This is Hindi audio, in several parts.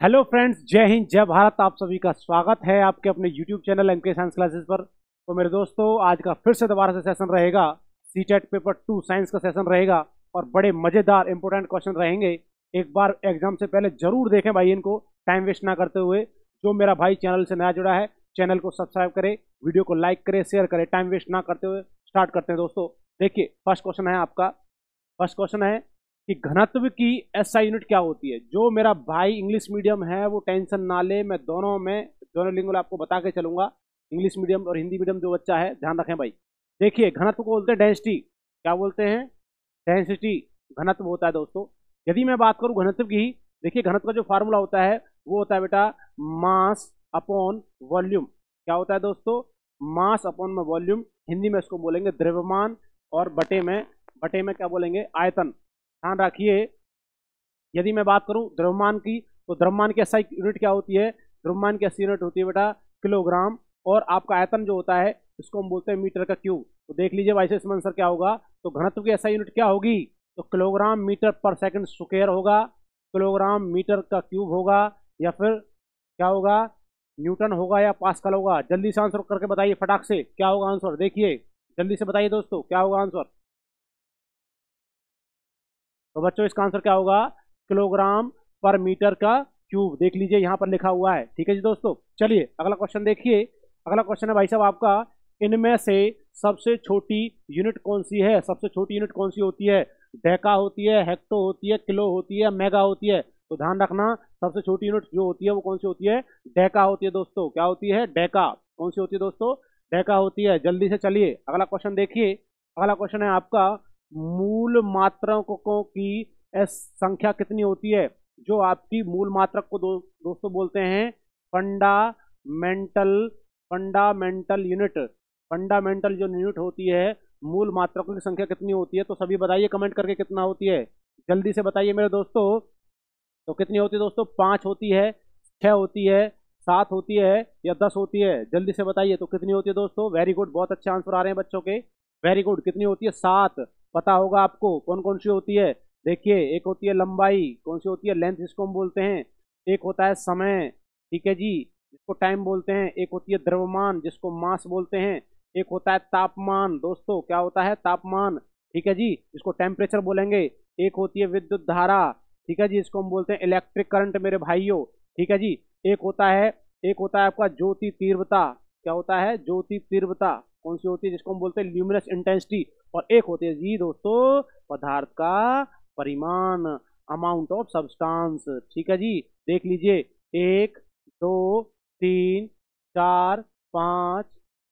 हेलो फ्रेंड्स जय हिंद, जय भारत। आप सभी का स्वागत है आपके अपने YouTube channel M K science classes पर। तो मेरे दोस्तों, आज का फिर से दोबारा से सेशन रहेगा। C TET paper two science का सेशन रहेगा और बड़े मज़ेदार इंपॉर्टेंट क्वेश्चन रहेंगे। एक बार एग्ज़ाम से पहले ज़रूर देखें भाई इनको टाइम वेस्ट ना करते हुए। जो मेरा भाई चैनल से नया जुड़ा है चैनल को सब्सक्राइब करे वीडियो को लाइक करे शेयर करे टाइम वेस्ट ना करते हुए स्टार्ट करते हैं दोस्तों। देखिए फ़र्स्ट क्वेश्चन है आपका। फ़र्स्ट क्वेश्चन है कि घनत्व की एसआई यूनिट क्या होती है? जो मेरा भाई इंग्लिश मीडियम है, वो टेंशन ना ले, मैं दोनों में, दोनों लिंगुल आपको बता के चलूँगा। इंग्लिश मीडियम और हिंदी मीडियम जो बच्चा है, ध्यान रखें भाई। देखिए, घनत्व को बोलते हैं डेंसिटी क्या बोलते हैं? डेंसिटी घनत्व होता है दोस्तों। यदि मैं बात करूँ घनत्व की, देखिए घनत्व का जो फार्मूला होता है, वो होता है बेटा मास अपॉन वॉल्यूम क्या होता है दोस्तों? मास अपॉन में वॉल्यूम हिंदी में इसको बोलेंगे द्रव्यमान और बटे में बटे में क्या बोलेंगे? आयतन। ध्यान रखिए। यदि मैं बात करूँ द्रव्यमान की तो द्रव्यमान की एसआई यूनिट क्या होती है? द्रव्यमान की एसआई यूनिट होती है बेटा किलोग्राम, और आपका आयतन जो होता है, इसको हम बोलते हैं मीटर का क्यूब। तो देख लीजिए वाइस इसमें आंसर क्या होगा? तो घनत्व की एसआई यूनिट क्या होगी? तो किलोग्राम मीटर पर सेकंड स्क्वेयर होगा, किलोग्राम मीटर का क्यूब होगा, या फिर क्या होगा? न्यूटन होगा या पास्कल होगा? जल्दी से आंसर करके बताइए फटाक से, क्या होगा आंसर? देखिए, जल्दी से बताइए दोस्तों, क्या होगा आंसर? तो बच्चों, इसका आंसर क्या होगा? किलोग्राम पर मीटर का क्यूब। देख लीजिए, यहाँ पर लिखा हुआ है। ठीक है जी दोस्तों? चलिए, अगला क्वेश्चन देखिए। अगला क्वेश्चन है भाई साहब आपका, इनमें से सबसे छोटी यूनिट कौन सी है? सबसे छोटी यूनिट कौन सी होती है? डेका होती है हेक्टो होती है किलो होती है मेगा होती है। तो ध्यान रखना, सबसे छोटी यूनिट जो होती है, वो कौन सी होती है? डेका होती है दोस्तों। क्या होती है? डेका। कौन सी होती है दोस्तों? डेका होती है। जल्दी से चलिए। अगला क्वेश्चन देखिए। अगला क्वेश्चन है आपका मूल मात्रकों की संख्या कितनी होती है? जो आपकी मूल मात्रक को दो, दोस्तों बोलते हैं फंडामेंटल फंडामेंटल यूनिट फंडामेंटल जो यूनिट होती है मूल मात्रकों की संख्या कितनी होती है? तो सभी बताइए कमेंट करके कितना होती है? जल्दी से बताइए मेरे दोस्तों। तो कितनी होती है दोस्तों? पाँच होती है छः होती है सात होती है या दस होती है? जल्दी से बताइए तो कितनी होती है दोस्तों? वेरी गुड बहुत अच्छे आंसर आ रहे हैं बच्चों के। वेरी गुड कितनी होती है? सात। पता होगा आपको कौन कौन सी होती है। देखिए, एक होती है लंबाई, कौन सी होती है लेंथ जिसको हम बोलते हैं। एक होता है समय, ठीक है जी, जिसको टाइम बोलते हैं। एक होती है द्रव्यमान, जिसको मास बोलते हैं। एक होता है तापमान, दोस्तों, क्या होता है? तापमान, ठीक है जी जिसको टेम्परेचर बोलेंगे। एक होती है विद्युत धारा, ठीक है जी, इसको हम बोलते हैं इलेक्ट्रिक करंट मेरे भाइयों, ठीक है जी। एक होता है, एक होता है आपका ज्योति तीव्रता, क्या होता है? ज्योति तीव्रता। कौन सी होती है जिसको हम बोलते हैं ल्यूमिनस इंटेंसिटी और एक होती है जी दोस्तों, पदार्थ का परिमाण अमाउंट ऑफ़ सब्सटेंस ठीक है जी? देख लीजिए। एक, दो, तीन, चार, पाँच,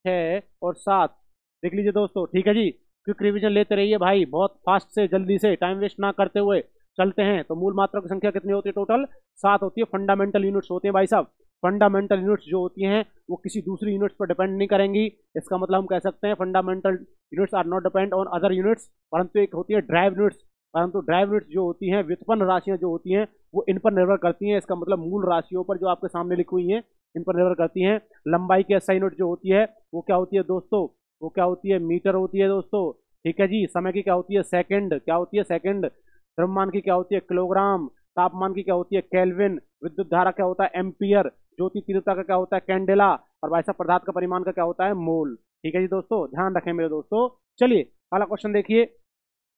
छ और सात। देख लीजिए दोस्तों। ठीक है जी? क्विक रिविजन लेते रहिए भाई। बहुत फास्ट से, जल्दी से टाइम वेस्ट ना करते हुए चलते हैं। तो मूल मात्रा की संख्या कितनी होती है टोटल सात होती है। फंडामेंटल यूनिट्स होते हैं भाई साहब। फंडामेंटल यूनिट्स जो होती हैं, वो किसी दूसरी यूनिट्स पर डिपेंड नहीं करेंगी। इसका मतलब हम कह सकते हैं fundamental units are not depend on other units, परंतु एक होती है ड्राइव यूनिट्स। परंतु ड्राइव यूनिट्स जो होती हैं, व्युत्पन्न राशियाँ जो होती हैं, वो इन पर निर्भर करती हैं। इसका मतलब मूल राशियों पर जो आपके सामने लिखी हुई हैं, इन पर निर्भर करती हैं। लंबाई की एसआई यूनिट जो होती है, वो क्या होती है दोस्तों? वो क्या होती है? मीटर होती है दोस्तों। ठीक है जी, समय की क्या होती है? सेकेंड। क्या होती है सेकेंड? द्रव्यमान की क्या होती है? किलोग्राम। तापमान की क्या होती है? कैलविन। विद्युत धारा क्या होता है? एम्पियर। ज्योति तीव्रता का क्या होता है? कैंडेला। और वैसा पदार्थ का परिमाण का क्या होता है? मोल। ठीक है जी दोस्तों? ध्यान रखें मेरे दोस्तों। चलिए, अगला क्वेश्चन देखिए।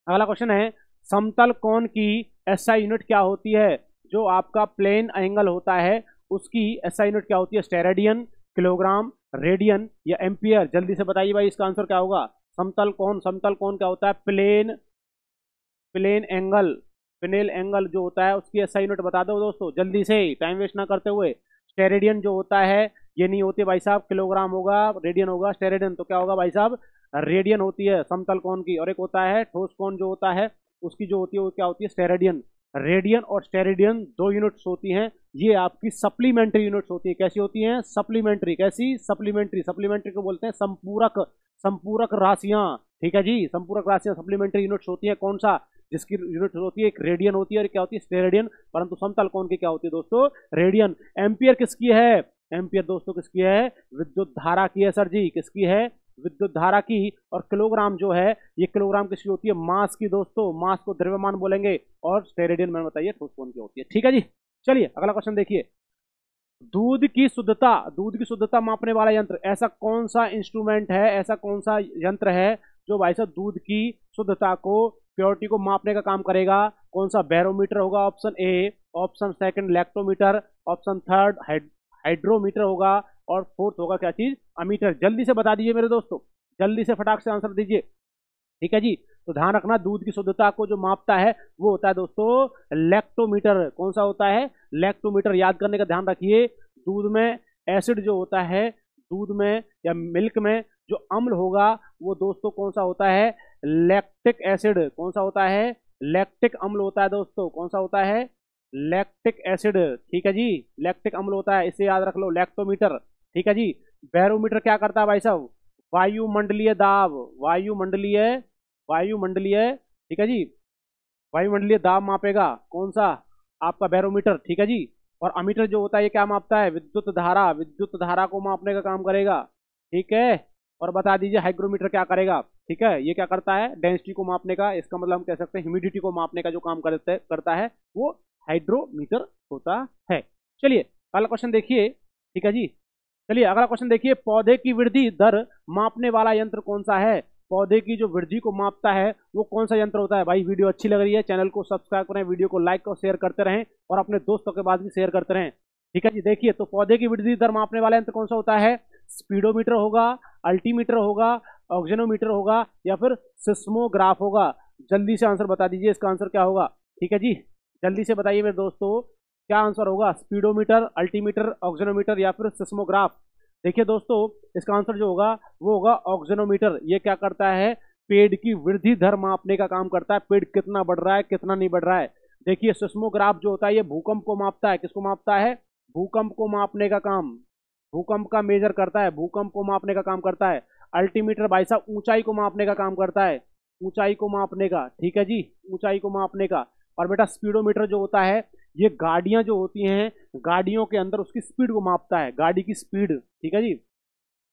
अगला क्वेश्चन है, समतल कोण की एसआई यूनिट क्या होती है? जो आपका प्लेन एंगल होता है, उसकी एसआई यूनिट क्या होती है? स्टेरेडियन किलोग्राम रेडियन या एम्पियर जल्दी से बताइए भाई, इसका आंसर क्या होगा? समतल कौन समतल कौन क्या होता है? Plane plane angle plane angle जो होता है, उसकी एसआई यूनिट बता दो दोस्तों। जल्दी से टाइम वेस्ट ना करते हुए। स्टेरेडियन जो होता है, ये नहीं होती भाई साहब, किलोग्राम होगा, रेडियन होगा, स्टेरेडियन तो क्या होगा भाई साहब? रेडियन होती है, समतल कौन की, और एक होता है ठोस कौन जो होता है, उसकी जो होती है, वो क्या होती है? स्टेरेडियन। रेडियन और स्टेरेडियन दो यूनिट्स होती हैं, ये आपकी सप्लीमेंट्री यूनिट्स होती है। कैसी होती हैं? सप्लीमेंट्री कैसी? सप्लीमेंट्री सप्लीमेंट्री को बोलते हैं संपूरक संपूरक राशियाँ। ठीक है जी? संपूरक राशियाँ सप्लीमेंट्री यूनिट्स होती हैं, कौन सा? जिसकी यूनिट होती है, एक रेडियन होती है, और क्या होती है? स्टेरेडियन। परंतु समतल कौन की क्या होती है दोस्तों? रेडियन। एम्पियर किसकी है? एम्पियर दोस्तों किसकी है? विद्युत धारा की है, सर जी। किसकी है? विद्युत धारा की। और किलोग्राम जो है, ये किलोग्राम किसकी होती है? मास की दोस्तों। मास को द्रव्यमान बोलेंगे। और स्टेरेडियन मैंने बताइए, ठोस कौन की होती है? ठीक है जी? चलिए, अगला क्वेश्चन देखिए। दूध की शुद्धता, दूध की शुद्धता मापने वाला यंत्र, ऐसा कौन सा इंस्ट्रूमेंट है, ऐसा कौन सा यंत्र है जो भाई साहब दूध की शुद्धता को प्योरिटी को मापने का काम करेगा। कौन सा बैरोमीटर होगा? Option A option second lactometer option third hydrometer होगा। और फोर्थ होगा क्या चीज़? अमीटर जल्दी से बता दीजिए मेरे दोस्तों। जल्दी से फटाक से आंसर दीजिए। ठीक है जी? तो ध्यान रखना, दूध की शुद्धता को जो मापता है, वो होता है दोस्तों लैक्टोमीटर कौन सा होता है? लैक्टोमीटर याद करने का ध्यान रखिए, दूध में एसिड जो होता है, दूध में या मिल्क में जो अम्ल होगा, वो दोस्तों कौन सा होता है? लैक्टिक एसिड कौन सा होता है? लैक्टिक अम्ल होता है दोस्तों। कौन सा होता है? लैक्टिक एसिड ठीक है जी? लैक्टिक अम्ल होता है, इसे याद रख लो। लैक्टोमीटर ठीक है जी? बैरोमीटर क्या करता है भाई साहब? वायुमंडलीय दाब। वायुमंडलीय वायुमंडलीय। ठीक है जी? वायुमंडलीय दाब मापेगा। कौन सा? आपका बैरोमीटर ठीक है जी? और अमीटर जो होता है, ये क्या मापता है? विद्युत धारा। विद्युत धारा को मापने का काम करेगा। ठीक है? और बता दीजिए हाइग्रोमीटर क्या करेगा ठीक है? ये क्या करता है? डेंसिटी को मापने का, इसका मतलब हम कह सकते हैं ह्यूमिडिटी को मापने का जो काम करते, करता है, वो हाइड्रोमीटर होता है। चलिए, अगला क्वेश्चन देखिए, ठीक है जी? चलिए, अगला क्वेश्चन देखिए, पौधे की वृद्धि दर मापने वाला यंत्र कौन सा है? पौधे की जो वृद्धि को मापता है, वो कौन सा यंत्र होता है? भाई, वीडियो अच्छी लग रही है, चैनल को सब्सक्राइब करें, वीडियो को लाइक और शेयर करते रहें, और अपने दोस्तों के बाद भी शेयर करते रहें, ठीक है जी? देखिए तो पौधे की वृद्धि दर मापने वाला यंत्र कौन सा होता है? स्पीडोमीटर होगा, अल्टीमीटर होगा, ऑक्सीनोमीटर होगा, या फिर सिस्मोग्राफ होगा। जल्दी से आंसर बता दीजिए, इसका आंसर क्या होगा? ठीक है जी? जल्दी से बताइए मेरे दोस्तों, क्या आंसर होगा? स्पीडोमीटर, अल्टीमीटर, ऑक्सीनोमीटर, या फिर सिस्मोग्राफ? देखिए दोस्तों, इसका आंसर जो होगा, वो होगा ऑक्सीनोमीटर। ये क्या करता है? पेड़ की वृद्धि दर मापने का काम करता है। पेड़ कितना बढ़ रहा है, कितना नहीं बढ़ रहा है। देखिए, सिस्मोग्राफ जो होता है, ये भूकंप को मापता है। किसको मापता है? भूकंप को मापने का काम। भूकंप का मेजर करता है, भूकंप को मापने का काम करता है। अल्टीमीटर भाई साहब ऊंचाई को मापने का काम करता है। ऊंचाई को मापने का, ठीक है जी? ऊंचाई को मापने का। और बेटा स्पीडोमीटर जो होता है, ये गाड़ियाँ जो होती हैं, गाड़ियों के अंदर उसकी स्पीड को मापता है, गाड़ी की स्पीड, ठीक है जी?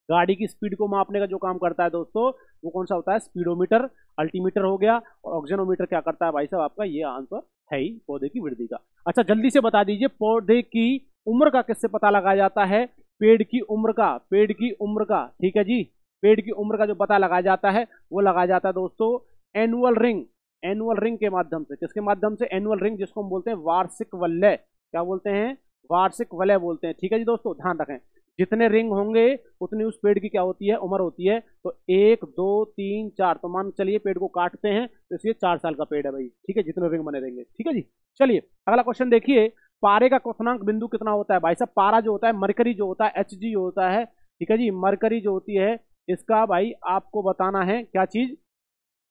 गाड़ी की स्पीड को मापने का जो काम करता है दोस्तों, वो कौन सा होता है? स्पीडोमीटर। अल्टीमीटर हो गया और ऑक्सीजनोमीटर क्या करता है भाई साहब आपका? ये आंसर है ही पौधे की वृद्धि का। अच्छा जल्दी से बता दीजिए, पौधे की उम्र का किससे पता लगाया जाता है? पेड़ की उम्र का, पेड़ की उम्र का, ठीक है जी? पेड़ की उम्र का जो पता लगाया जाता है, वो लगाया जाता है दोस्तों एनुअल रिंग एनुअल रिंग के माध्यम से। किसके माध्यम से? एनुअल रिंग जिसको हम बोलते हैं, वार्षिक वलय। क्या बोलते हैं? वार्षिक वलय बोलते हैं। ठीक है जी दोस्तों, ध्यान रखें। जितने रिंग होंगे, उतनी उस पेड़ की क्या होती है? उम्र होती है। तो एक, दो, तीन, चार तो मान चलिए पेड़ को काटते हैं तो इसलिए चार साल का पेड़ है भाई। ठीक है, जितने रिंग बने रहेंगे। ठीक है जी? चलिए, अगला क्वेश्चन देखिए। पारे का क्वथनांक बिंदु कितना होता है? भाई साहब, पारा जो होता है, मरकरी जो होता है एच होता है, ठीक है जी? मरकरी जो होती है, इसका भाई आपको बताना है क्या चीज़?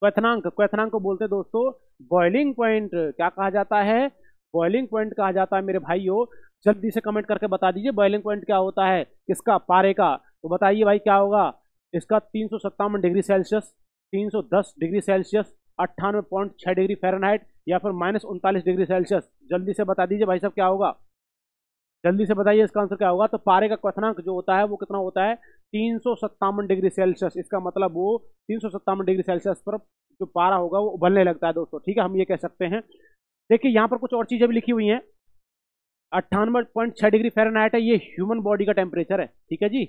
क्वेथनांक क्वेथनांक को बोलते हैं दोस्तों बॉइलिंग पॉइंट क्या कहा जाता है? बॉइलिंग पॉइंट कहा जाता है मेरे भाइयों। जल्दी से कमेंट करके बता दीजिए बॉइलिंग पॉइंट क्या होता है, किसका, पारे का? तो बताइए भाई क्या होगा? इसका तीन डिग्री सेल्सियस 310 डिग्री सेल्सियस अट्ठानवे पॉइंट छः डिग्री फ़ारेनहाइट या फिर माइनस उनतालीस डिग्री सेल्सियस जल्दी से बता दीजिए भाई साहब क्या होगा। जल्दी से बताइए इसका आंसर क्या होगा। तो पारे का क्वथनांक जो होता है वो कितना होता है? तीन सौ सत्तावन डिग्री सेल्सियस इसका मतलब वो तीन सौ सत्तावन डिग्री सेल्सियस पर जो पारा होगा वो उबलने लगता है दोस्तों। ठीक है, हम ये कह सकते हैं। देखिए, यहाँ पर कुछ और चीज़ें भी लिखी हुई हैं। अट्ठानवे पॉइंट छः डिग्री फ़ारेनहाइट है, ये ह्यूमन बॉडी का टेम्परेचर है। ठीक है जी?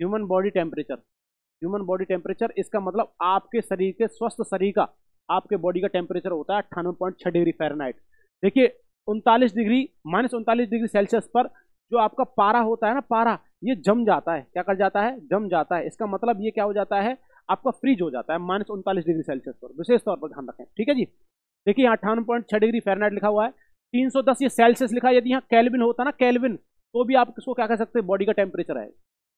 Human body temperature human body temperature इसका मतलब आपके शरीर के स्वस्थ शरीर का आपके बॉडी का टेम्परेचर होता है अट्ठानवे डिग्री फ़ारेनहाइट देखिए, उनतालीस डिग्री माइनस उनतालीस डिग्री सेल्सियस पर जो आपका पारा होता है ना, पारा, ये जम जाता है। क्या कर जाता है? जम जाता है। इसका मतलब ये क्या हो जाता है? आपका फ्रीज हो जाता है माइनस उनतालीस डिग्री सेल्सियस पर। विशेष तौर पर ध्यान रखें, ठीक है जी? देखिए, यहाँ अट्ठावन पॉइंट छः डिग्री फेरनाइट लिखा हुआ है। तीन सौ दस ये सेल्सियस लिखा है। यदि यहाँ कैलविन होता ना कैलविन तो भी आप किसको क्या कह सकते हैं? बॉडी का टेम्परेचर है।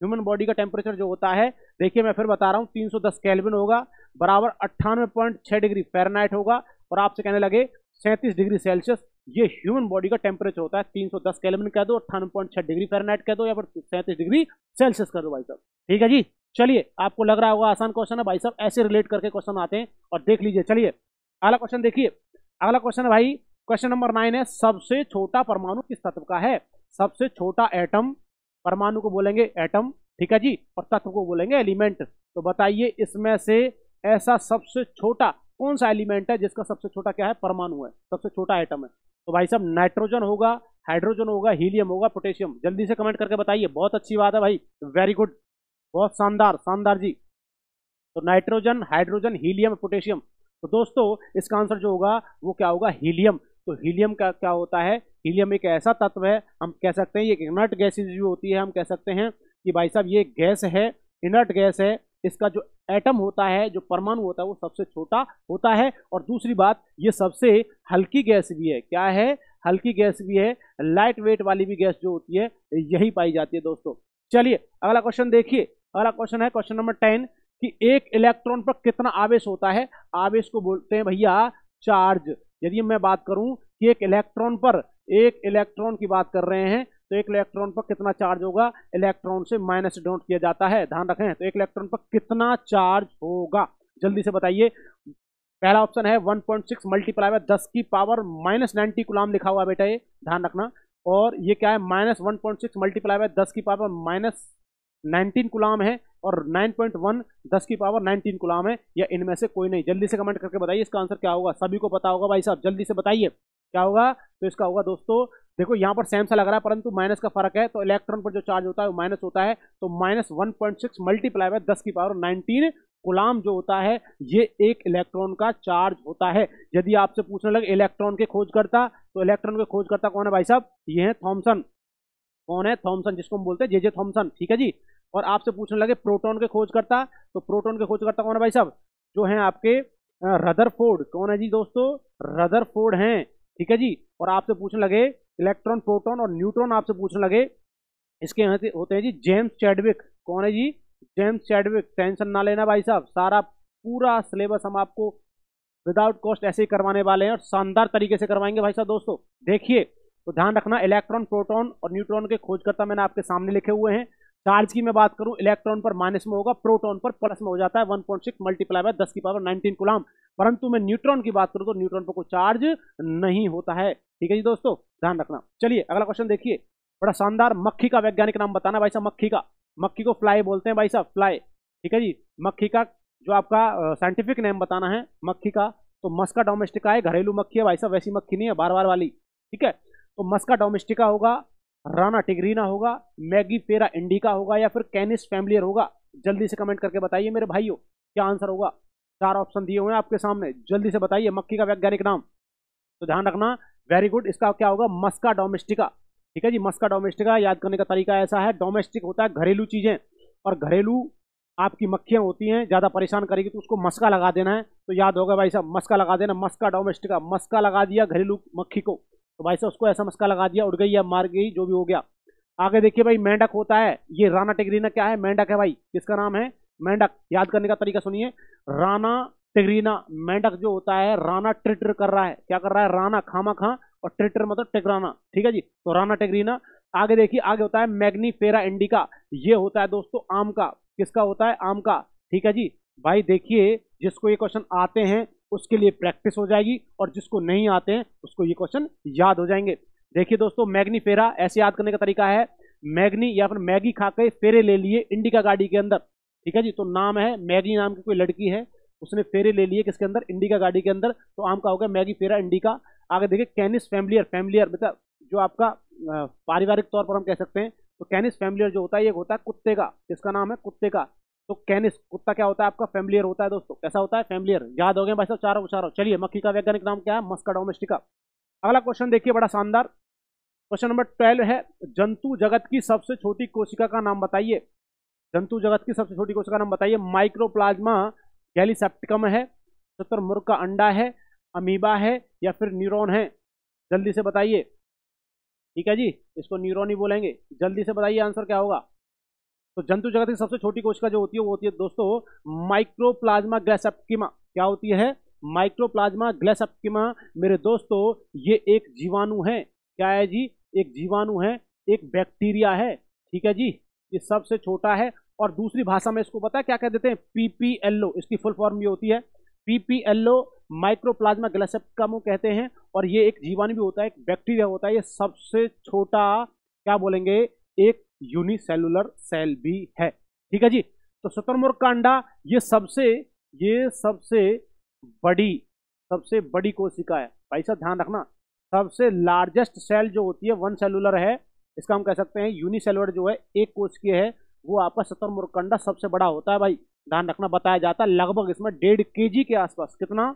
ह्यूमन बॉडी का टेम्परेचर जो होता है, देखिए मैं फिर बता रहा हूँ 310 कैलविन होगा, बराबर अट्ठानवे डिग्री फेरनाइट होगा, और आपसे कहने लगे सैंतीस डिग्री सेल्सियस ये ह्यूमन बॉडी का टेम्परेचर होता है 310 कैलविन कह दो, अट्ठानवे डिग्री फेरनाइट कह दो, या फिर सैंतीस डिग्री सेल्सियस कर दो भाई साहब। ठीक है जी? चलिए, आपको लग रहा होगा आसान क्वेश्चन है, भाई साहब, ऐसे रिलेट करके क्वेश्चन आते हैं, और देख लीजिए, चलिए, अगला क्वेश्चन देखिए, अगला क्वेश्चन है भाई क्वेश्चन नंबर नाइन है, सबसे छोटा परमाणु किस तत्व का है? सबसे छोटा एटम परमाणु को बोलेंगे एटम ठीक है जी? और तत्व को बोलेंगे एलिमेंट तो बताइए इसमें से ऐसा सबसे छोटा कौन सा एलिमेंट है जिसका सबसे छोटा क्या है? परमाणु है। सबसे छोटा आइटम है। तो भाई साहब नाइट्रोजन होगा हाइड्रोजन होगा हीलियम होगा पोटेशियम जल्दी से कमेंट करके बताइए। बहुत अच्छी बात है भाई। वेरी गुड बहुत शानदार शानदार जी। तो नाइट्रोजन हाइड्रोजन हीलियम पोटेशियम तो दोस्तों, इसका आंसर जो होगा, वो क्या होगा? हीलियम तो हीलियम का क्या होता है? हीलियम एक ऐसा तत्व है, हम कह सकते हैं ये इनर्ट गैसेज जो होती है, हम कह सकते हैं कि भाई साहब ये गैस है इनर्ट गैस है, इसका जो एटम होता है, जो परमाणु होता है, वो सबसे छोटा होता है और दूसरी बात, ये सबसे हल्की गैस भी है। क्या है? हल्की गैस भी है लाइट वेट वाली भी गैस जो होती है, यही पाई जाती है दोस्तों। चलिए, अगला क्वेश्चन देखिए। अगला क्वेश्चन है क्वेश्चन नंबर टेन कि एक इलेक्ट्रॉन पर कितना आवेश होता है? आवेश को बोलते हैं भैया चार्ज यदि मैं बात करूँ कि एक इलेक्ट्रॉन पर एक इलेक्ट्रॉन की बात कर रहे हैं तो एक इलेक्ट्रॉन पर कितना चार्ज होगा? इलेक्ट्रॉन से माइनस डोंट किया जाता है, ध्यान रखें तो एक इलेक्ट्रॉन पर कितना चार्ज होगा? जल्दी से बताइए। पहला ऑप्शन है 1.6 पॉइंट सिक्स मल्टीप्लाई बाय दस की पावर माइनस नाइनटी गुलाम लिखा हुआ बेटा ये, ध्यान रखना। और ये क्या है? Minus one point six multiply by दस की पावर माइनस नाइनटीन गुलाम है, और 9.1 दस की पावर 19 गुलाम है, या इनमें से कोई नहीं। जल्दी से कमेंट करके बताइए, इसका आंसर क्या होगा? सभी को पता होगा भाई साहब, जल्दी से बताइए। क्या होगा? तो इसका होगा दोस्तों, देखो यहाँ पर सेम सा लग रहा है, परंतु माइनस का फ़र्क है तो इलेक्ट्रॉन पर जो चार्ज होता है वो माइनस होता है तो minus one point six multiply by दस की पावर नाइनटीन गुलाम जो होता है, ये एक इलेक्ट्रॉन का चार्ज होता है। यदि आपसे पूछने लगे इलेक्ट्रॉन के खोज करता तो इलेक्ट्रॉन के खोज करता कौन है भाई साहब? ये है थॉमसन। कौन है? थॉमसन, जिसको हम बोलते हैं, जे जे थॉमसन, ठीक है जी? और आपसे पूछने लगे, प्रोटॉन के खोजकर्ता तो प्रोटॉन के खोज करता कौन है भाई साहब? जो है आपके रदरफोर्ड कौन है जी दोस्तों? रदरफोर्ड हैं। ठीक है जी? और आपसे पूछने लगे, इलेक्ट्रॉन, प्रोटॉन और न्यूट्रॉन आपसे पूछने लगे, इसके होते हैं जी जेम्स चैडविक। कौन है जी? James Chadwick. टेंशन ना लेना भाई साहब, सारा पूरा सिलेबस हम आपको विदाउट कॉस्ट ऐसे ही करवाने वाले हैं और शानदार तरीके से करवाएँगे भाई साहब दोस्तों। देखिए तो ध्यान रखना, इलेक्ट्रॉन, प्रोटॉन और न्यूट्रॉन के खोजकर्ता मैंने आपके सामने लिखे हुए हैं। चार्ज की मैं बात करूँ, इलेक्ट्रॉन पर माइनस में होगा, प्रोटॉन पर प्लस में हो जाता है 1.6 पॉइंट सिक्स मल्टीप्लाई बाय दस की पावर 19 कुलाम परंतु मैं न्यूट्रॉन की बात करूँ तो न्यूट्रॉन पर कोई चार्ज नहीं होता है। ठीक है जी दोस्तों, ध्यान रखना। चलिए, अगला क्वेश्चन देखिए। बड़ा शानदार मक्खी का वैज्ञानिक नाम बताना भाई साहब, मक्खी का। मक्खी को फ्लाई बोलते हैं भाई साहब, फ्लाई। ठीक है जी? मक्खी का जो आपका साइंटिफिक नेम बताना है, मक्खी का। तो मस्का डोमेस्टिका है, घरेलू मक्खी है भाई साहब, वैसी मक्खी नहीं है बार बार वाली। ठीक है? तो मस्का डोमेस्टिका होगा राना टिग्रीना होगा, मैगी फेरा इंडिका होगा, या फिर कैनिस फैमिलियर होगा, जल्दी से कमेंट करके बताइए मेरे भाइयों, क्या आंसर होगा? चार ऑप्शन दिए हुए हैं आपके सामने, जल्दी से बताइए मक्खी का वैज्ञानिक नाम। तो ध्यान रखना वेरी गुड इसका क्या होगा? मस्का डोमेस्टिका ठीक है जी, मस्का डोमेस्टिका याद करने का तरीका ऐसा है डोमेस्टिक होता है घरेलू चीज़ें, और घरेलू आपकी मक्खियाँ होती हैं, ज़्यादा परेशान करेगी तो उसको मस्का लगा देना है। तो याद होगा भाई साहब, मस्का लगा देना, मस्का डोमेस्टिका मस्का लगा दिया घरेलू मक्खी को। तो भाई साहब, उसको ऐसा मस्का लगा दिया, उड़ गई या मार गई, जो भी हो गया। आगे देखिए भाई, मेंढक होता है। ये राना टिग्रीना क्या है? मेंढक है भाई। किसका नाम है? मेंढक। याद करने का तरीका सुनिए। राना टिग्रीना, मेंढक जो होता है राना ट्रिटर कर रहा है। क्या कर रहा है? राना खामा खा और ट्रिटर मतलब टिगराना। ठीक है जी? तो राना टिग्रीना, आगे देखिए, आगे होता है मैग्नीफेरा इंडिका। ये होता है दोस्तों, आम का। किसका होता है? आम का। ठीक है जी? भाई देखिए, जिसको ये क्वेश्चन आते हैं उसके लिए प्रैक्टिस हो जाएगी और जिसको नहीं आते हैं, उसको ये क्वेश्चन याद हो जाएँगे। देखिए दोस्तों, मैग्नी फेरा ऐसे याद करने का तरीका है। मैग्नी या फिर मैगी खा के फेरे ले लिए इंडिका गाड़ी के अंदर। ठीक है जी? तो नाम है मैगी नाम की कोई लड़की है, उसने फेरे ले लिए किसके अंदर? इंडिका गाड़ी के अंदर। तो आम का हो गया मैगी फेरा इंडिका। आगे देखिए कैनिस फैमिलियर फैमिलियर मतलब जो आपका पारिवारिक तौर पर हम कह सकते हैं तो कैनिस फैमिलियर जो होता है, ये होता है कुत्ते का। किसका नाम है? कुत्ते का। तो कैनिस कुत्ता क्या होता है आपका? फैमिलियर होता है दोस्तों। कैसा होता है? फैमिलियर याद हो गए भाई साहब? चारों चारों चलिए, मक्खी का वैज्ञानिक नाम क्या है? मस्का डोमेस्टिका अगला क्वेश्चन देखिए, बड़ा शानदार। क्वेश्चन नंबर ट्वेल्व है, जंतु जगत की सबसे छोटी कोशिका का नाम बताइए। जंतु जगत की सबसे छोटी कोशिका का नाम बताइए। माइक्रोप्लाज्मा गैलीसेप्टिकम है शुतुरमुर्ग का अंडा है अमीबा है या फिर न्यूरॉन है? जल्दी से बताइए। ठीक है जी? इसको न्यूरॉन ही बोलेंगे। जल्दी से बताइए आंसर क्या होगा? तो जंतु जगत की सबसे छोटी कोशिका जो होती है, वो होती है दोस्तों माइक्रोप्लाज्मा ग्लेसेप्टिमा क्या होती है? माइक्रोप्लाज्मा ग्लेसेप्टिमा मेरे दोस्तों, ये एक जीवाणु है। क्या है जी? एक जीवाणु है, एक बैक्टीरिया है। ठीक है जी? ये सबसे छोटा है। और दूसरी भाषा में इसको पता क्या कह देते हैं? पीपीएलओ। इसकी फुल फॉर्म ये होती है। पीपीएलओ माइक्रोप्लाज्मा ग्लेसेप्टिकमो कहते हैं। और ये एक जीवाणु भी होता है, एक बैक्टीरिया होता है। ये सबसे छोटा, क्या बोलेंगे? एक यूनिसेलुलर सेल भी है। ठीक है जी? तो शुतुरमुर्ग का अंडा ये सबसे ये सबसे बड़ी सबसे बड़ी कोशिका है। भाई साहब, ध्यान रखना, सबसे लार्जेस्ट सेल जो होती है वन सेलुलर है। इसका हम कह सकते हैं यूनिसेलुलर जो है, एक कोच की है, वो आपका सतर मुरकंडा सबसे बड़ा होता है भाई। ध्यान रखना, बताया जाता है, लगभग इसमें डेढ़ के जी के आसपास, कितना?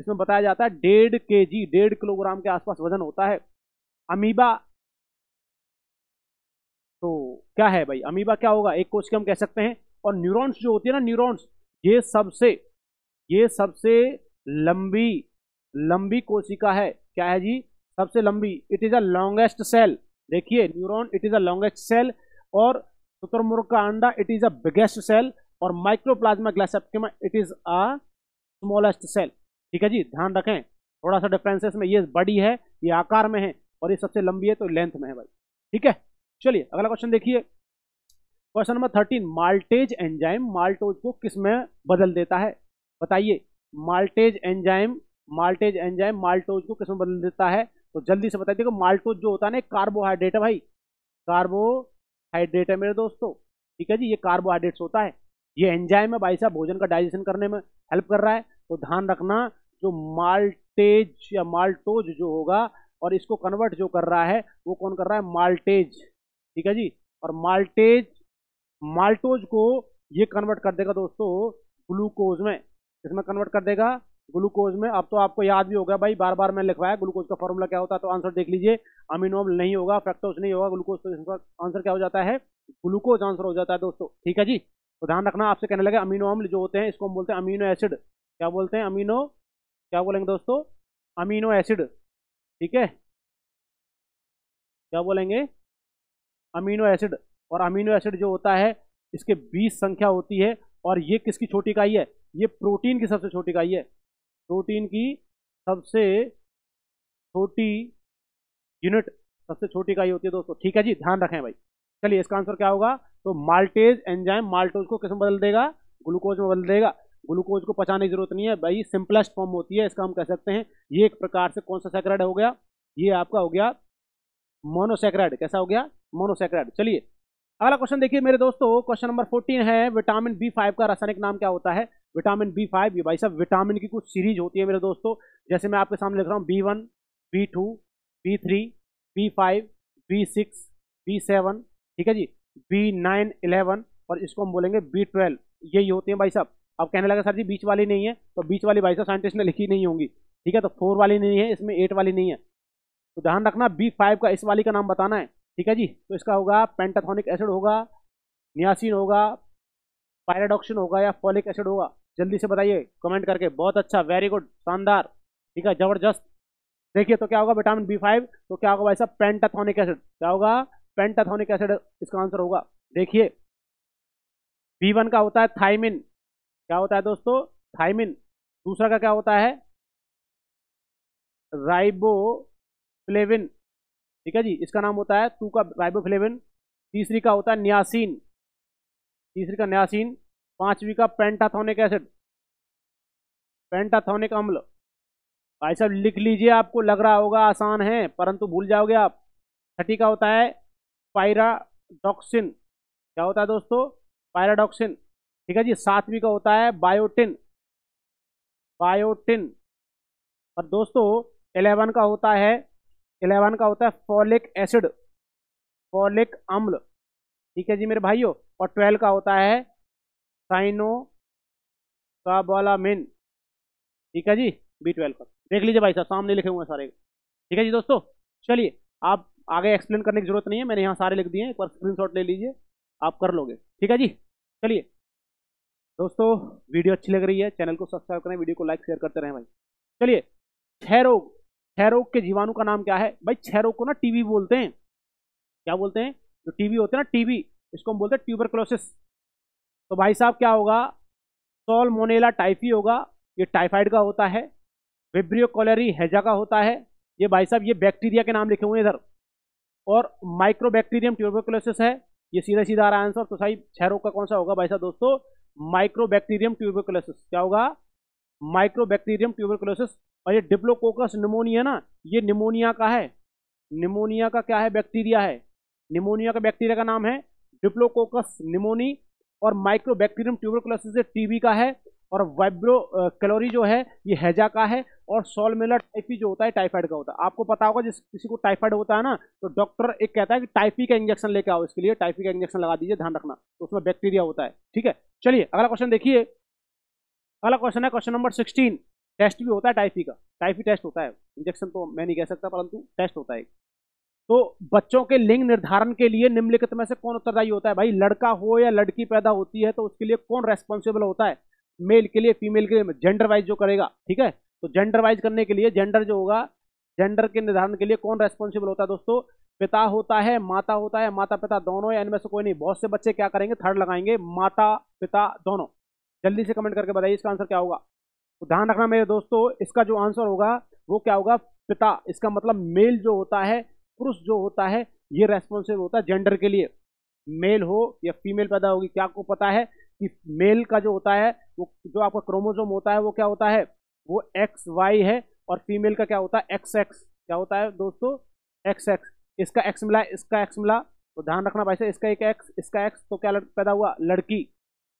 इसमें बताया जाता है, डेढ़ के जी डेढ़ किलोग्राम के आसपास वज़न होता है। अमीबा तो क्या है भाई? अमीबा क्या होगा? एक कोच के हम कह सकते हैं। और न्यूरॉन्स जो होती है ना न्यूरॉन्स ये सबसे ये सबसे लंबी लंबी कोशिका है। क्या है जी? सबसे लंबी। It is a longest cell देखिए neuron it is a longest cell और शुतुरमुर्ग का अंडा it is a biggest cell और mycoplasma ग्लासेप्टिमा it is a smallest cell ठीक है जी? ध्यान रखें। थोड़ा सा डिफरेंसेस में ये बड़ी है, ये आकार में है और ये सबसे लंबी है तो लेंथ में है भाई। ठीक है? चलिए, अगला क्वेश्चन देखिए। Question number thirteen maltase enzyme maltose को किसमें बदल देता है? बताइए maltase enzyme maltase enzyme maltose को किसमें बदल देता है? तो जल्दी से बताइए, देखो माल्टोज जो होता है ना कार्बोहाइड्रेट है भाई। कार्बोहाइड्रेट है मेरे दोस्तों, ठीक है जी? ये कार्बोहाइड्रेट्स होता है। ये एंजाइम है भाई साहब, भोजन का डाइजेशन करने में हेल्प कर रहा है। तो ध्यान रखना, जो माल्टेज या माल्टोज जो होगा, और इसको कन्वर्ट जो कर रहा है, वो कौन कर रहा है? माल्टेज ठीक है जी? और माल्टेज माल्टोज को ये कन्वर्ट कर देगा दोस्तों ग्लूकोज में। इसमें कन्वर्ट कर देगा? ग्लूकोज में। अब तो आपको याद भी होगा भाई बार बार मैंने लिखवाया ग्लूकोज का फॉर्मूला क्या होता है तो आंसर देख लीजिए। अमीनोम नहीं होगा फ्रैक्टोज नहीं होगा ग्लूकोज तो आंसर क्या हो जाता है? ग्लूकोज आंसर हो जाता है दोस्तों। ठीक है जी? तो ध्यान रखना, आपसे कहने लगे अमीनो अम्ल जो होते हैं, इसको हम बोलते हैं अमीनो एसिड क्या बोलते हैं? अमीनो क्या बोलेंगे दोस्तों? अमीनो एसिड ठीक है? क्या बोलेंगे? अमीनो एसिड, और अमीनो एसिड जो होता है, इसके 20 संख्या होती है, और ये किसकी छोटी इकाई है? ये प्रोटीन की सबसे छोटी इकाई है। प्रोटीन की सबसे छोटी यूनिट, सबसे छोटी इकाई होती है दोस्तों। ठीक है जी, ध्यान रखें भाई। चलिए, इसका आंसर क्या होगा? तो माल्टेज एंजाइम माल्टोज को किसमें बदल देगा? ग्लूकोज में बदल देगा। ग्लूकोज को पचाने की ज़रूरत नहीं है भाई, सिंपलेस्ट फॉर्म होती है, इसका हम कह सकते हैं। ये एक प्रकार से कौन सा सेक्रेड हो गया? ये आपका हो गया मोनोसेक्राइड कैसा हो गया? मोनोसेक्राइड चलिए, अगला क्वेश्चन देखिए मेरे दोस्तों क्वेश्चन नंबर फोर्टीन है विटामिन बी फाइव का रासायनिक नाम क्या होता है? विटामिन बी फाइव ये भाई साहब विटामिन की कुछ सीरीज़ होती है मेरे दोस्तों। जैसे मैं आपके सामने लिख रहा हूँ B one B two B three B five B six B seven ठीक है जी? बी नाइन इलेवन और इसको हम बोलेंगे बी ट्वेल्व यही होती है भाई साहब। अब कहने लगा, सर जी, बीच वाली नहीं है। तो बीच वाली भाई साहब साइंटिस्ट ने लिखी नहीं होंगी। ठीक है तो फोर वाली नहीं है, इसमें एट वाली नहीं है। तो ध्यान रखना बी फाइव का इस वाली का नाम बताना है। ठीक है जी? तो इसका होगा पेंटाथोनिक एसिड होगा नियासिन होगा पायराडॉक्सिन होगा या फॉलिक एसिड होगा। जल्दी से बताइए कमेंट करके। बहुत अच्छा वेरी गुड शानदार। ठीक है, ज़बरदस्त। देखिए तो क्या होगा विटामिन बी फाइव तो क्या होगा भाई साहब? पेंटाथोनिक एसिड क्या होगा? पेंटाथोनिक एसिड इसका आंसर होगा। देखिए बी वन का होता है थाइमिन क्या होता है दोस्तों? थाइमिन दूसरा का क्या होता है? राइबोफ्लेविन ठीक है जी? इसका नाम होता है टू का राइबोफ्लेविन तीसरी का होता है न्यासीन तीसरी का न्यासीन पांचवी का पेंटाथोनिक एसिड पेंटाथोनिक अम्ल। भाई साहब, लिख लीजिए आपको, लग रहा होगा आसान है, परंतु भूल जाओगे आप। छठी का होता है पायराडॉक्सिन क्या होता है दोस्तों? पायराडॉक्सिन ठीक है जी? सातवीं का होता है बायोटिन बायोटिन और दोस्तों इलेवन का होता है इलेवन का होता है फॉलिक एसिड, फॉलिक अम्ल। ठीक है जी मेरे भाइयों? और ट्वेल्व का होता है साइनो काबोलामिन ठीक है जी? बी ट्वेल्व का। देख लीजिए भाई साहब, सामने लिखे हुए हैं सारे। ठीक है जी दोस्तों? चलिए, आप आगे एक्सप्लेन करने की ज़रूरत नहीं है, मैंने यहाँ सारे लिख दिए हैं, एक बार स्क्रीनशॉट ले लीजिए, आप कर लोगे। ठीक है जी? चलिए। दोस्तों, वीडियो अच्छी लग रही है, चैनल को सब्सक्राइब करें, वीडियो को लाइक शेयर करते रहें भाई। चलिए क्षय रोग। क्षय रोग के जीवाणु का नाम क्या है? भाई क्षय रोग को ना टीबी बोलते हैं। क्या बोलते हैं? जो टीबी होते हैं ना टीबी इसको हम बोलते हैं ट्यूबरक्लोसिस तो भाई साहब, क्या होगा? सोल मोनेला टाइफी होगा, ये टाइफाइड का होता है। विब्रियो कॉलरी हैजा का होता है। ये भाई साहब, ये बैक्टीरिया के नाम लिखे हुए हैं इधर। और माइक्रो माइक्रोबैक्टीरियम ट्यूबरकुलोसिस है। ये सीधा सीधा आ रहा आंसर तो साहब छह रोग का कौन सा होगा भाई साहब दोस्तों? माइक्रो माइक्रोबैक्टीरियम ट्यूबरकुलोसिस क्या होगा? माइक्रो माइक्रोबैक्टीरियम ट्यूबरकुलोसिस और ये डिप्लोकोकस निमोनिया ना, ये निमोनिया का है। निमोनिया का क्या है? बैक्टीरिया है। निमोनिया का बैक्टीरिया का नाम है डिप्लोकोकस निमोनी और माइक्रोबैक्टीरियम ट्यूबरकुलोसिस टीबी का है और वाइब्रो कैलोरी जो है, ये हैजा का है और सोलमेला टाइफी जो होता है, टाइफाइड का होता है। आपको पता होगा, जिस किसी को टाइफाइड होता है ना तो डॉक्टर एक कहता है कि टाइफी का इंजेक्शन लेके आओ इसके लिए, टाइफी का इंजेक्शन लगा दीजिए, ध्यान रखना। तो उसमें बैक्टीरिया होता है, ठीक है? चलिए, अगला क्वेश्चन देखिए। अगला क्वेश्चन है क्वेश्चन नंबर सिक्सटीन। टेस्ट भी होता है टाइफी का। टाइफी टेस्ट होता है। इंजेक्शन तो मैं नहीं कह सकता, परंतु टेस्ट होता है तो बच्चों के लिंग निर्धारण के लिए निम्नलिखित में से कौन उत्तरदायी होता है? भाई, लड़का हो या लड़की पैदा होती है तो उसके लिए कौन रेस्पॉन्सिबल होता है? मेल के लिए फीमेल के लिए जेंडर वाइज जो करेगा, ठीक है? तो जेंडर वाइज करने के लिए जेंडर जो होगा जेंडर के निर्धारण के लिए कौन रेस्पॉन्सिबल होता है दोस्तों? पिता होता है, माता होता है, माता पिता दोनों, या इनमें से कोई नहीं? बहुत से बच्चे क्या करेंगे? थर्ड लगाएँगे, माता पिता दोनों। जल्दी से कमेंट करके बताइए इसका आंसर क्या होगा। तो ध्यान रखना मेरे दोस्तों, इसका जो आंसर होगा, वो क्या होगा? पिता। इसका मतलब मेल जो होता है, पुरुष जो होता है, ये रेस्पॉन्सिबल होता है जेंडर के लिए। मेल हो या फीमेल पैदा होगी, क्या आपको पता है कि मेल का जो होता है, वो जो आपका क्रोमोजोम होता है, वो क्या होता है? वो एक्स वाई है और फीमेल का क्या होता है? एक्स एक्स क्या होता है दोस्तों? एक्स एक्स इसका एक्स मिला, इसका एक्स मिला। तो ध्यान रखना भाई साहब, इसका एक एक्स इसका एक्स तो क्या पैदा हुआ? लड़की।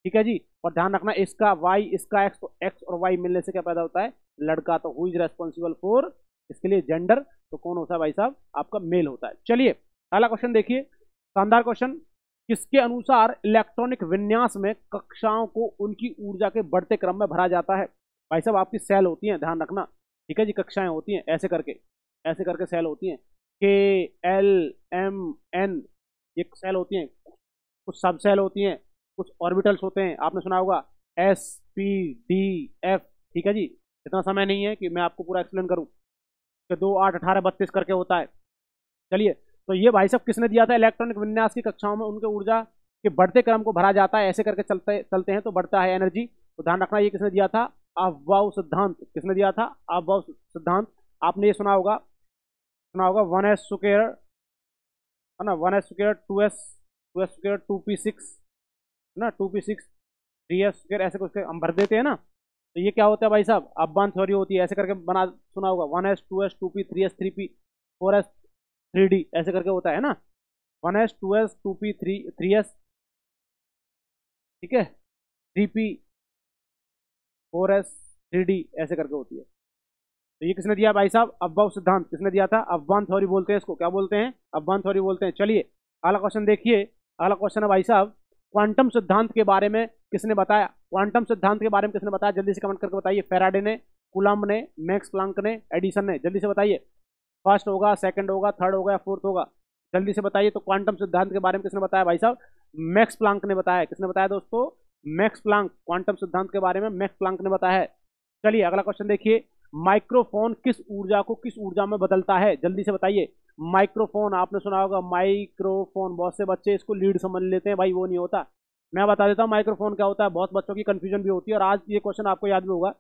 ठीक है जी? और ध्यान रखना, इसका वाई इसका एक्स तो एक्स और वाई मिलने से क्या पैदा होता है? लड़का तो हु इज़ रेस्पॉन्सिबल फॉर इसके लिए जेंडर तो कौन होता है भाई साहब? आपका मेल होता है। चलिए, अगला क्वेश्चन देखिए। शानदार क्वेश्चन किसके अनुसार इलेक्ट्रॉनिक विन्यास में कक्षाओं को उनकी ऊर्जा के बढ़ते क्रम में भरा जाता है? भाई साहब, आपकी सेल होती हैं, ध्यान रखना। ठीक है जी? कक्षाएँ होती हैं, ऐसे करके। ऐसे करके सेल होती हैं। के एल एम एन ये सेल होती हैं। कुछ सब सेल होती हैं। कुछ ऑर्बिटल्स होते हैं। आपने सुना होगा एस पी डी एफ़ ठीक है जी? इतना समय नहीं है कि मैं आपको पूरा एक्सप्लेन करूँ। कि दो आठ अठारह बत्तीस करके होता है। चलिए तो ये भाई साहब किसने दिया था? इलेक्ट्रॉनिक विन्यास की कक्षाओं में उनके ऊर्जा के बढ़ते क्रम को भरा जाता है। ऐसे करके चलते चलते हैं तो बढ़ता है एनर्जी तो ध्यान रखना, ये किसने दिया था? अफवाह सिद्धांत। किसने दिया था? अफवाह सिद्धांत। आपने ये सुना होगा सुना होगा, वन एस स्क्र, है ना? One S square, two S two S square, two P six ना two P six three S square ऐसे कुछ हम भर देते हैं ना तो ये क्या होता है भाई साहब? अबान थ्योरी होती है, ऐसे करके बना, सुना होगा one S two S two P three S three P four S three D ऐसे करके होता है ना? One S two S two P three three S ठीक है? Three P four S three D ऐसे करके होती है। तो ये किसने दिया भाई साहब? अफवाह सिद्धांत किसने दिया था? अफवान थ्योरी बोलते हैं इसको, क्या बोलते हैं? अफवान थ्योरी बोलते हैं। चलिए, अगला क्वेश्चन देखिए। अगला क्वेश्चन है भाई साहब क्वांटम सिद्धांत के बारे में किसने बताया? क्वांटम सिद्धांत के बारे में किसने बताया? जल्दी से कमेंट करके बताइए। फेराडे ने कुलाम ने मैक्स प्लांक ने एडिसन ने। जल्दी से बताइए। फ़र्स्ट होगा सेकंड होगा थर्ड होगा या फोर्थ होगा? जल्दी से बताइए। तो क्वांटम सिद्धांत के बारे में किसने बताया भाई साहब? मैक्स प्लांक ने बताया। किसने बताया दोस्तों? मैक्स प्लांक क्वांटम सिद्धांत के बारे में मैक्स प्लांक ने बताया चलिए, अगला क्वेश्चन देखिए। माइक्रोफोन किस ऊर्जा को किस ऊर्जा में बदलता है? जल्दी से बताइए। माइक्रोफोन, आपने सुना होगा माइक्रोफोन, बहुत से बच्चे इसको लीड समझ लेते हैं, भाई वो नहीं होता। मैं बता देता हूँ, माइक्रोफोन क्या होता है, बहुत बच्चों की कंफ्यूजन भी होती है और आज ये क्वेश्चन आपको याद भी होगा।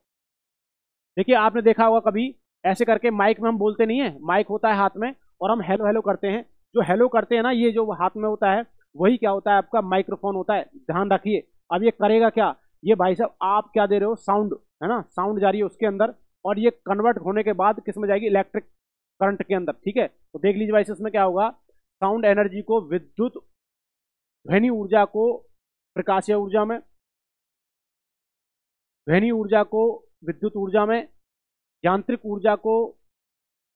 देखिए, आपने देखा होगा कभी, ऐसे करके माइक में हम बोलते नहीं है माइक होता है हाथ में और हम हेलो हेलो करते हैं। जो हेलो करते हैं ना, ये जो हाथ में होता है, वही क्या होता है, आपका माइक्रोफोन होता है। ध्यान रखिए, अब ये करेगा क्या? ये भाई साहब, आप क्या दे रहे हो? साउंड है ना? साउंड जा रही है उसके अंदर और ये कन्वर्ट होने के बाद किसमें जाएगी? इलेक्ट्रिक करंट के अंदर, ठीक है? तो देख लीजिए भाई, इसमें क्या होगा? साउंड एनर्जी को, विद्युत ध्वनि ऊर्जा को, प्रकाशीय ऊर्जा में, ध्वनि ऊर्जा को, विद्युत ऊर्जा में, यांत्रिक ऊर्जा को,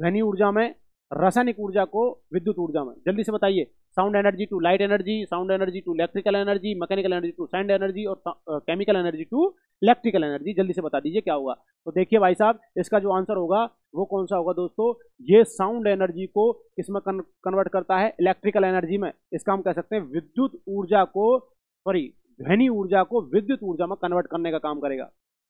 ध्वनि ऊर्जा में, रासायनिक ऊर्जा को, विद्युत ऊर्जा में। जल्दी से बताइए। Sound energy to light energy sound energy to electrical energy mechanical energy to sound energy और chemical energy to electrical energy जल्दी से बता दीजिए क्या होगा तो देखिए भाई साहब, इसका जो आंसर होगा, वो कौन सा होगा दोस्तों? ये साउंड एनर्जी को किसमें कन्वर्ट करता है? इलेक्ट्रिकल एनर्जी में। इसका हम कह सकते हैं विद्युत ऊर्जा को सॉरी ध्वनि ऊर्जा को विद्युत ऊर्जा में कन्वर्ट करने का काम करेगा।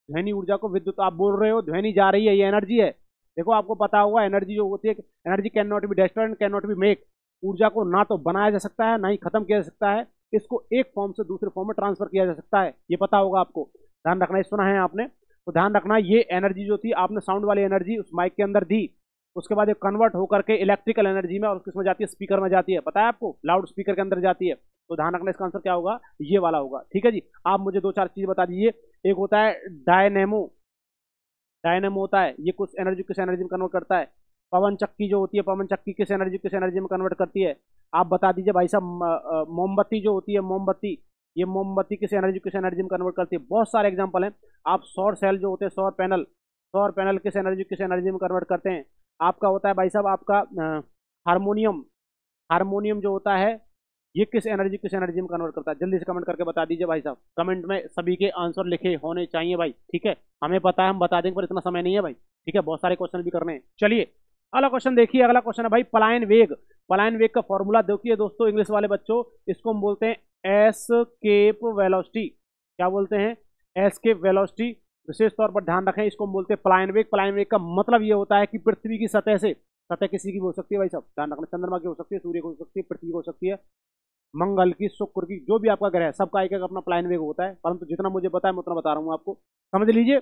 ध्वनि ऊर्जा को विद्युत, आप बोल रहे हो, ध्वनि जा रही है, ये एनर्जी है। देखो आपको पता होगा एनर्जी जो होती है energy can not be destroy can not be make ऊर्जा को ना तो बनाया जा सकता है, ना ही खत्म किया जा सकता है, इसको एक फॉर्म से दूसरे फॉर्म में ट्रांसफ़र किया जा सकता है, ये पता होगा आपको। ध्यान रखना सुना है आपने? तो ध्यान रखना, ये एनर्जी जो थी, आपने साउंड वाली एनर्जी उस माइक के अंदर दी, उसके बाद ये कन्वर्ट होकर के इलेक्ट्रिकल एनर्जी में और किसमें जाती है स्पीकर में जाती है। पता है आपको? लाउड स्पीकर के अंदर जाती है। तो ध्यान रखना, इसका आंसर क्या होगा? ये वाला होगा। ठीक है जी? आप मुझे दो चार चीज़ बता दीजिए। एक होता है डायनेमो डायनेमो होता है। ये कुछ एनर्जी किस एनर्जी में कन्वर्ट करता है? पवन चक्की जो होती है, पवन चक्की किस एनर्जी किस एनर्जी में कन्वर्ट करती है? आप बता दीजिए भाई साहब मोमबत्ती जो होती है, मोमबत्ती, ये मोमबत्ती किस एनर्जी किस एनर्जी में कन्वर्ट करती है? बहुत सारे एग्ज़ाम्पल हैं। आप सौर सेल जो होते हैं, सौर पैनल सौर पैनल किस एनर्जी किस एनर्जी में कन्वर्ट करते हैं? आपका होता है भाई साहब, आपका हारमोनियम हारमोनियम जो होता है, ये किस एनर्जी किस एनर्जी में कन्वर्ट करता है? जल्दी से कमेंट करके बता दीजिए भाई साहब। कमेंट में सभी के आंसर लिखे होने चाहिए भाई, ठीक है? हमें पता है, हम बता देंगे, पर इतना समय नहीं है भाई, ठीक है? बहुत सारे क्वेश्चन भी करने हैं। चलिए अगला क्वेश्चन देखिए, अगला क्वेश्चन है भाई पलायन वेग। पलायन वेग का फॉर्मूला देखिए दोस्तों इंग्लिश वाले बच्चों, इसको हम बोलते हैं एस केप वेलोसिटी क्या बोलते हैं? एस केप वेलोसिटी विशेष तौर पर ध्यान रखें, इसको हम बोलते हैं पलायन वेग। पलायन वेग का मतलब ये होता है कि पृथ्वी की सतह से, सतह किसी की हो सकती है भाई साहब। ध्यान रखना, चंद्रमा की हो सकती है, सूर्य की हो सकती है, पृथ्वी की हो सकती है। मंगल की, शुक्र की, जो भी आपका ग्रह है, सबका एक एक अपना पलायन वेग होता है। परंतु जितना मुझे पता है, मैं उतना बता रहा हूँ आपको। समझ लीजिए?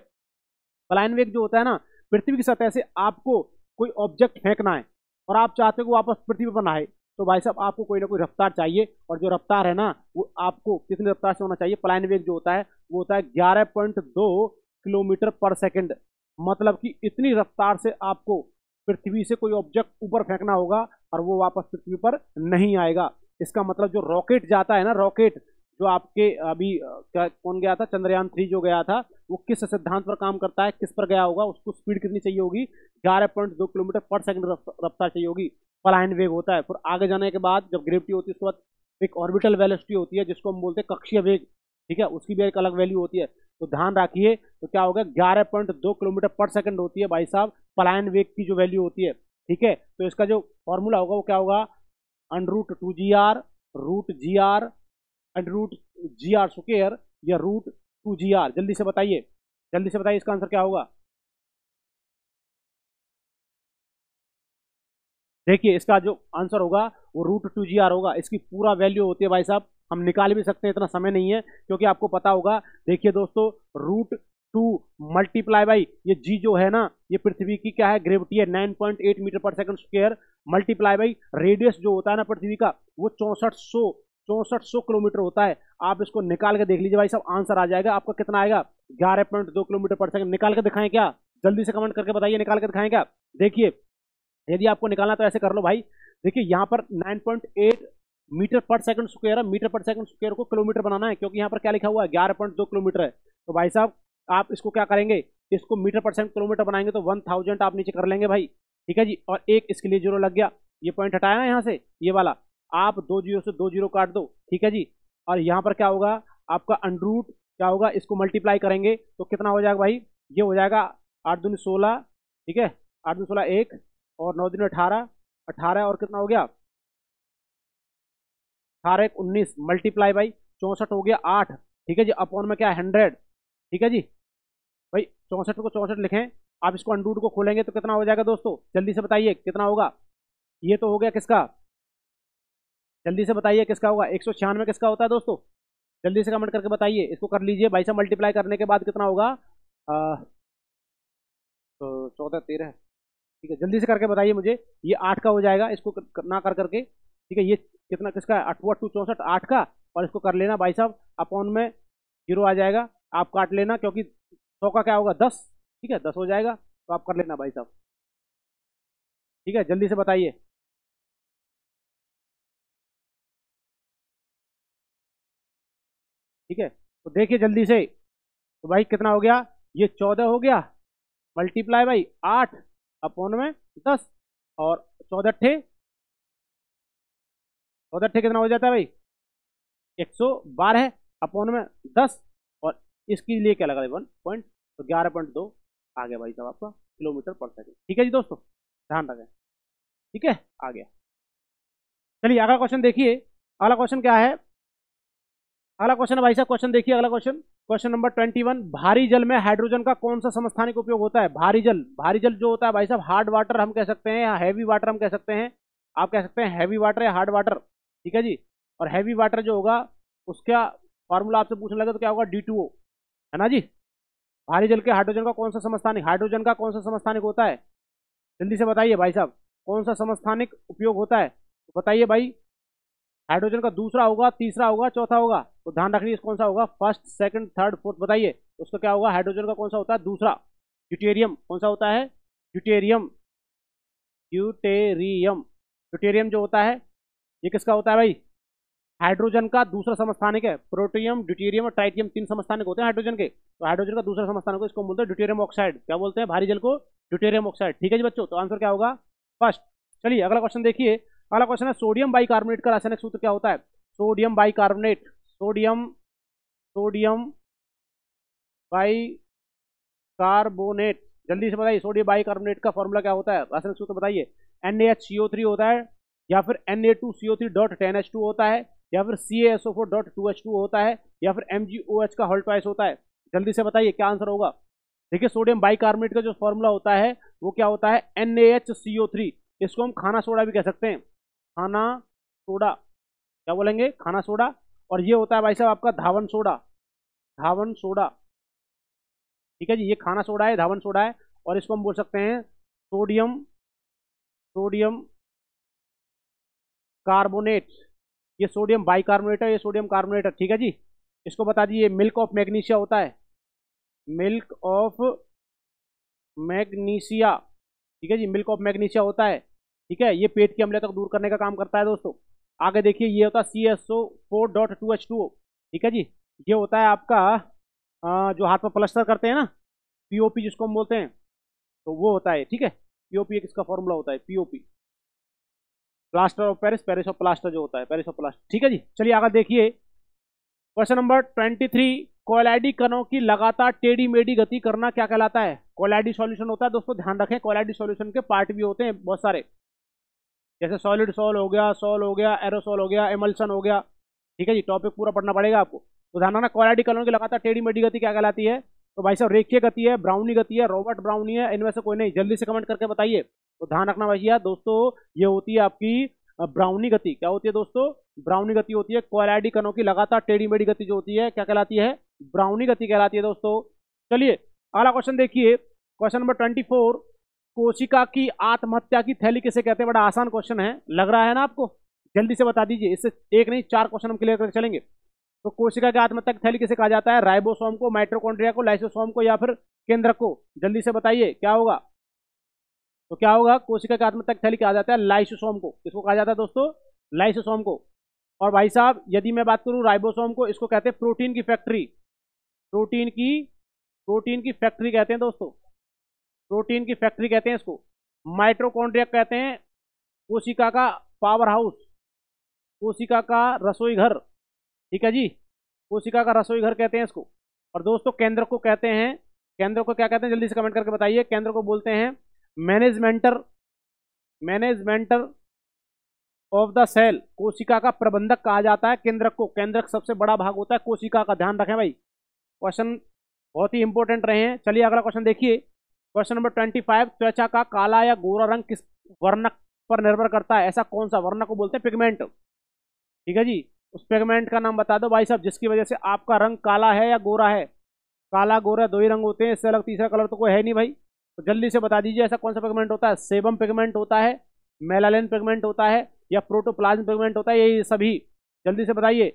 पलायन वेग जो होता है ना, पृथ्वी की सतह से आपको कोई ऑब्जेक्ट फेंकना है और आप चाहते हो वापस पृथ्वी पर बनाए तो भाई साहब, आपको कोई ना कोई रफ्तार चाहिए और जो रफ्तार है ना, वो आपको कितनी रफ्तार से होना चाहिए? प्लाइन वेग जो होता है, वो होता है ग्यारह पॉइंट दो किलोमीटर पर सेकेंड। मतलब कि इतनी रफ्तार से आपको पृथ्वी से कोई ऑब्जेक्ट ऊपर फेंकना होगा और वो वापस पृथ्वी पर नहीं आएगा। इसका मतलब जो रॉकेट जाता है ना रॉकेट जो आपके अभी क्या, कौन गया था? चंद्रयान थ्री जो गया था, वो किस सिद्धांत पर काम करता है, किस पर गया होगा, उसको स्पीड कितनी चाहिए होगी? ग्यारह पॉइंट दो किलोमीटर पर सेकंड रफ्तार चाहिए होगी। पलायन वेग होता है। फिर आगे जाने के बाद जब ग्रेविटी होती है, उसके बाद एक ऑर्बिटल वेलोसिटी होती है, जिसको हम बोलते हैं कक्षीय वेग। ठीक है? उसकी भी एक अलग वैल्यू होती है। तो ध्यान रखिए तो क्या होगा ग्यारह पॉइंट दो किलोमीटर पर सेकंड होती है भाई साहब, पलायन वेग की जो वैल्यू होती है। ठीक है? तो इसका जो फॉर्मूला होगा, वो क्या होगा? Under root two G R root G R under root G R square या रूट टू जी आर जल्दी से बताइए। जल्दी से बताइए इसका आंसर क्या होगा? देखिए, इसका जो आंसर होगा, वो रूट टू जी आर होगा। इसकी पूरा वैल्यू होती है भाई साहब। हम निकाल भी सकते हैं, इतना समय नहीं है, क्योंकि आपको पता होगा, देखिए दोस्तों रूट टू मल्टीप्लाई बाई ये जी जो है ना, ये पृथ्वी की क्या है? ग्रेविटी है 9.8 मीटर पर second square multiply by radius जो होता है ना पृथ्वी का, वो चौंसठ सौ, चौसठ सौ किलोमीटर होता है। आप इसको निकाल के देख लीजिए भाई साहब आंसर आ जाएगा। आपका कितना आएगा? ग्यारह पॉइंट दो किलोमीटर पर सेकंड निकाल के दिखाएँ क्या? जल्दी से कमेंट करके बताइए, निकाल के दिखाएँ क्या? देखिए यदि आपको निकालना तो ऐसे कर लो भाई। देखिए, यहाँ पर 9.8 मीटर पर सेकंड स्क्वायर है। मीटर पर सेकंड स्क्वायर को किलोमीटर बनाना है, क्योंकि यहाँ पर क्या लिखा हुआ है? ग्यारह पॉइंट दो किलोमीटर है। तो भाई साहब, आप इसको क्या करेंगे? इसको मीटर पर सेकंड किलोमीटर बनाएँगे तो वन थाउज़ेंड आप नीचे कर लेंगे भाई। ठीक है जी? और एक इसके लिए ज़ीरो लग गया। ये पॉइंट हटाया यहाँ से, ये वाला। आप दो ज़ीरो से दो ज़ीरो काट दो। ठीक है जी? और यहाँ पर क्या होगा? आपका अंडरूट क्या होगा? इसको मल्टीप्लाई करेंगे। तो कितना हो जाएगा भाई? ये हो जाएगा आठ दिन सोलह। ठीक है? आठ दिन सोलह एक। और नौ दिन अठारह अठारह और कितना हो गया? अठारह एक उन्नीस मल्टीप्लाई बाई चौंसठ हो गया आठ। ठीक है जी अपॉन में क्या हंड्रेड ठीक है जी? भाई, चौंसठ को चौंसठ लिखें। आप इसको अंडूट को खोलेंगे तो कितना हो जाएगा दोस्तों? जल्दी से बताइए, कितना होगा? ये तो हो गया किसका? जल्दी से बताइए किसका होगा? एक सौ छियानवे किसका होता है दोस्तों? जल्दी से कमेंट करके बताइए। इसको कर लीजिए। भाई साहब मल्टीप्लाई करने के बाद कितना होगा? तो चौदह तेरह। ठीक है, जल्दी से करके बताइए मुझे, ये आठ का हो जाएगा, इसको ना कर करके, ठीक है, ये कितना, किसका है, अठवा, टू, चौंसठ, आठ का, और इसको कर लेना भाई साहब अपॉन में ज़ीरो आ जाएगा, आप काट लेना, क्योंकि सौ का क्या होगा, दस, ठीक है, दस हो जाएगा तो आप कर लेना भाई साहब। ठीक है, जल्दी से बताइए। ठीक है तो देखिए जल्दी से तो भाई कितना हो गया, ये चौदह हो गया मल्टीप्लाई भाई आठ अपॉन में दस और चौदह ठे चौदह ठे कितना हो जाता है भाई? एक सौ बारह अपॉन में दस और इसके लिए क्या लगा वन पॉइंट तो ग्यारह पॉइंट दो आ गया भाई साहब आपका किलोमीटर पर सेकेंड। ठीक है जी दोस्तों, ध्यान रखें। ठीक है, आ गया। चलिए अगला क्वेश्चन देखिए। अगला क्वेश्चन क्या है? अगला क्वेश्चन भाई साहब क्वेश्चन देखिए, अगला question question number twenty one, भारी जल में हाइड्रोजन का कौन सा समस्थानिक उपयोग होता है? भारी जल। भारी जल जो होता है भाई साहब हार्ड वाटर हम कह सकते हैं या हैवी वाटर हम कह सकते हैं। आप कह सकते हैं हैवी वाटर या हार्ड वाटर ठीक है जी? और हैवी वाटर जो होगा, उसका फॉर्मूला आपसे पूछने लगे तो क्या होगा? डी है ना जी? भारी जल के हाइड्रोजन का कौन सा समस्थानिक? हाइड्रोजन का कौन सा समस्थानिक होता है? जल्दी से बताइए भाई साहब, कौन सा समस्थानिक उपयोग होता है? तो बताइए भाई हाइड्रोजन का दूसरा होगा, तीसरा होगा, चौथा होगा। तो ध्यान रखिए कौन सा होगा? फ़र्स्ट सेकंड थर्ड फोर्थ बताइए। उसका क्या होगा? हाइड्रोजन का कौन सा होता है? दूसरा। ड्यूटेरियम कौन सा होता है? ड्यूटेरियम ड्यूटेरियम ड्यूटेरियम जो होता है, ये किसका होता है भाई? हाइड्रोजन का दूसरा समस्थानिक है। प्रोटियम ड्यूटेरियम और ट्राइटियम तीन समस्थानिक होते हैं हाइड्रोजन के। तो हाइड्रोजन का दूसरा समस्थानिक इसको बोलते हैं ड्यूटेरियम ऑक्साइड क्या बोलते हैं? भारी जल को ड्यूटेरियम ऑक्साइड ठीक है जी बच्चों? तो आंसर क्या होगा? फ़र्स्ट चलिए अगला क्वेश्चन देखिए। अगला क्वेश्चन है सोडियम बाइकार्बोनेट का रासायनिक सूत्र क्या होता है? Sodium bicarbonate sodium sodium bi carbonate जल्दी से बताइए सोडियम बाइकार्बोनेट का फॉर्मूला क्या होता है? रासायनिक सूत्र बताइए। NaHCO3 होता है, या फिर Na2CO3 dot ten H two होता है, या फिर CaSO4 dot two H two होता है, या फिर MgOH का होल्ट ट्वाइस होता है। जल्दी से बताइए, क्या आंसर होगा? देखिए सोडियम बाइकार्बोनेट का जो फॉर्मूला होता है, वो क्या होता है? NaHCO3 इसको हम खाना सोडा भी कह सकते हैं। खाना सोडा। क्या बोलेंगे? खाना सोडा। और ये होता है भाई साहब आपका धावन सोडा। धावन सोडा। ठीक है जी, ये खाना सोडा है, धावन सोडा है। और इसको हम बोल सकते हैं सोडियम सोडियम कार्बोनेट। ये सोडियम बाइकार्बोनेट है, ये सोडियम कार्बोनेट है। ठीक है जी? इसको बता दीजिए, मिल्क ऑफ़ मैग्नीशिया होता है। Milk of magnesia. ठीक है जी, मिल्क ऑफ़ मैग्नीशिया होता है। ठीक है? ये पेट की अम्लता को दूर करने का काम करता है दोस्तों। आगे देखिए ये होता है C S O four dot two H two O ठीक है जी? ये होता है आपका आ, जो हाथ पर प्लस्टर करते हैं ना पीओपी जिसको हम बोलते हैं तो वो होता है ठीक है? पीओपी एक इसका फॉर्मूला होता है POP plaster of Paris Paris of plaster जो होता है पेरिस ऑफ़ प्लास्टर ठीक है जी? चलिए आगे देखिए। क्वेश्चन नंबर ट्वेंटी थ्री कोलाइडी कणों की लगातार टेढ़ी मेढ़ी गति करना क्या कहलाता है? कोलाइडी सॉल्यूशन होता है दोस्तों ध्यान रखें कोलाइडी सॉल्यूशन के पार्ट भी होते हैं बहुत सारे। जैसे सॉलिड सॉल हो गया सॉल हो गया एरोसॉल हो गया एमल्सन हो गया। ठीक है जी टॉपिक पूरा पढ़ना पड़ेगा आपको। तो ध्यान रखना कोलाइडी कणों की लगातार टेढ़ी मेढ़ी गति क्या कहलाती है? तो भाई साहब, रेखीय गति है ब्राउनी गति है रॉबर्ट ब्राउनी है, इनमें से कोई नहीं। जल्दी से कमेंट करके बताइए। तो ध्यान रखना भैया, दोस्तों, ये होती है आपकी ब्राउनी गति। क्या होती है दोस्तों? ब्राउनी गति होती है कोलाइडी कणों की लगातार टेढ़ी मेढ़ी गति जो होती है, क्या कहलाती है? ब्राउनी गति कहलाती है दोस्तों। चलिए, अगला क्वेश्चन देखिए। क्वेश्चन नंबर ट्वेंटी फोर कोशिका की आत्महत्या की थैली किसे कहते हैं? बड़ा आसान क्वेश्चन है। लग रहा है ना आपको? जल्दी से बता दीजिए। इससे एक नहीं, चार क्वेश्चन हम क्लियर करके चलेंगे। तो कोशिका की आत्महत्या की थैली किसे कहा जाता है? राइबोसोम को माइट्रोकॉन्ड्रिया को, लाइसोसोम को या फिर केंद्र को। जल्दी से बताइए, क्या होगा? तो क्या होगा? कोशिका की आत्महत्या की थैली कहा जाता है? लाइसोसोम को। किसको कहा जाता है दोस्तों? लाइसोसोम को। और भाई साहब, यदि मैं बात करूँ राइबोसोम को, इसको कहते हैं प्रोटीन की फैक्ट्री। प्रोटीन की प्रोटीन की फैक्ट्री कहते हैं दोस्तों। प्रोटीन की फैक्ट्री कहते हैं इसको। माइट्रोकॉन्ड्रिया कहते हैं कोशिका का पावर हाउस कोशिका का रसोई घर। ठीक है जी? कोशिका का रसोई घर कहते हैं इसको। और दोस्तों, केंद्र को कहते हैं, केंद्र को क्या कहते हैं? जल्दी से कमेंट करके बताइए। केंद्र को बोलते हैं management management of the cell कोशिका का प्रबंधक कहा जाता है केंद्रक को। केंद्रक सबसे बड़ा भाग होता है कोशिका का। ध्यान रखें भाई। क्वेश्चन बहुत ही इंपॉर्टेंट रहे हैं। चलिए अगला क्वेश्चन देखिए। क्वेश्चन नंबर ट्वेंटी फाइव, त्वचा का काला या गोरा रंग किस वर्णक पर निर्भर करता है? ऐसा कौन सा वर्णक को बोलते हैं? पिगमेंट। ठीक है जी? उस पिगमेंट का नाम बता दो भाई साहब, जिसकी वजह से आपका रंग काला है या गोरा है? काला, गोरा, दो ही रंग होते हैं, इससे अलग तीसरा कलर तो कोई है नहीं भाई। तो जल्दी से बता दीजिए, ऐसा कौन सा पिगमेंट होता है? सेबम पिगमेंट होता है मेलालिन पिगमेंट होता है, या प्रोटोप्लाज्म पिगमेंट होता है ये सभी। जल्दी से बताइए।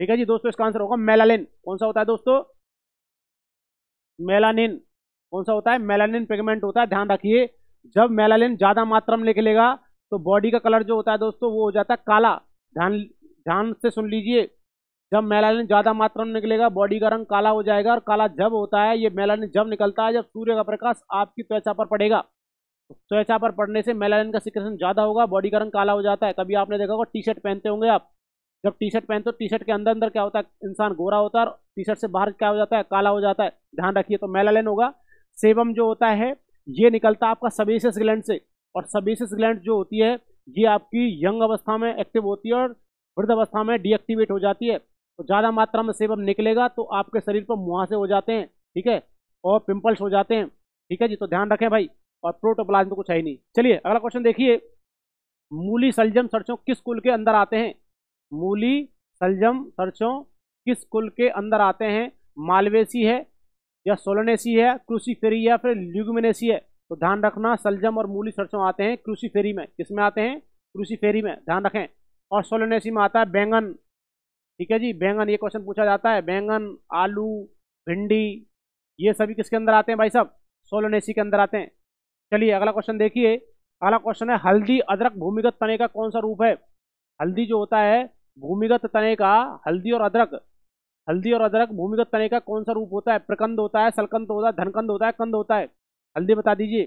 ठीक है जी, दोस्तों, इसका आंसर होगा मेलालिन कौन सा होता है दोस्तों? मेलानिन। कौन सा होता है? मेलानिन पिगमेंट होता है, ध्यान रखिए। जब मेलानिन ज़्यादा मात्रा में निकलेगा तो बॉडी का कलर जो होता है दोस्तों, वो हो जाता है काला। ध्यान ध्यान से सुन लीजिए। जब मेलानिन ज़्यादा मात्रा में निकलेगा बॉडी का रंग काला हो जाएगा और काला जब होता है, ये मेलानिन जब निकलता है, जब सूर्य का प्रकाश आपकी त्वचा पर पड़ेगा। त्वचा पर पड़ने से मेलानिन का सिक्रेशन ज़्यादा होगा बॉडी का रंग काला हो जाता है। कभी आपने देखा होगा टी शर्ट पहनते होंगे आप। जब टी शर्ट पहनते हो टी शर्ट के अंदर अंदर क्या होता है? इंसान गोरा होता है और टी शर्ट से बाहर क्या हो जाता है? काला हो जाता है। ध्यान रखिए तो मेलालिन होगा। सेबम जो होता है, ये निकलता है आपका सबेसिस ग्लैंड से। और सबेसिस ग्लैंड जो होती है, ये आपकी यंग अवस्था में एक्टिव होती है और वृद्ध अवस्था में डीएक्टिवेट हो जाती है। तो ज़्यादा मात्रा में सेबम निकलेगा तो आपके शरीर पर मुहासे हो जाते हैं, ठीक है? और पिंपल्स हो जाते हैं, ठीक है जी? तो ध्यान रखें भाई, और प्रोटोप्लाज्म तो कुछ है ही नहीं। चलिए, अगला क्वेश्चन देखिए। मूली सलजम सरसों किस कुल के अंदर आते हैं? मूली सलजम सरसों किस कुल के अंदर आते हैं? मालवेसी है या सोलनेसी है, क्रूसीफेरी या फिर ल्यूगमिनेसी है। तो ध्यान रखना, सलजम और मूली सरसों आते हैं क्रूसीफेरी में। किसमें आते हैं? क्रूसीफेरी में। ध्यान रखें। और सोलनेसी में आता है बैंगन। ठीक है जी? बैंगन, ये क्वेश्चन पूछा जाता है। बैंगन, आलू, भिंडी, ये सभी किसके अंदर आते हैं भाई साहब? सोलोनेसी के अंदर आते हैं। चलिए, अगला क्वेश्चन देखिए। अगला क्वेश्चन है, हल्दी अदरक भूमिगत तने का कौन सा रूप है? हल्दी जो होता है, भूमिगत तने का हल्दी और अदरक। हल्दी और अदरक भूमिगत तने का कौन सा रूप होता है? प्रकंद होता है सलकंद होता है धनकंद होता है कंद होता है। हल्दी बता दीजिए।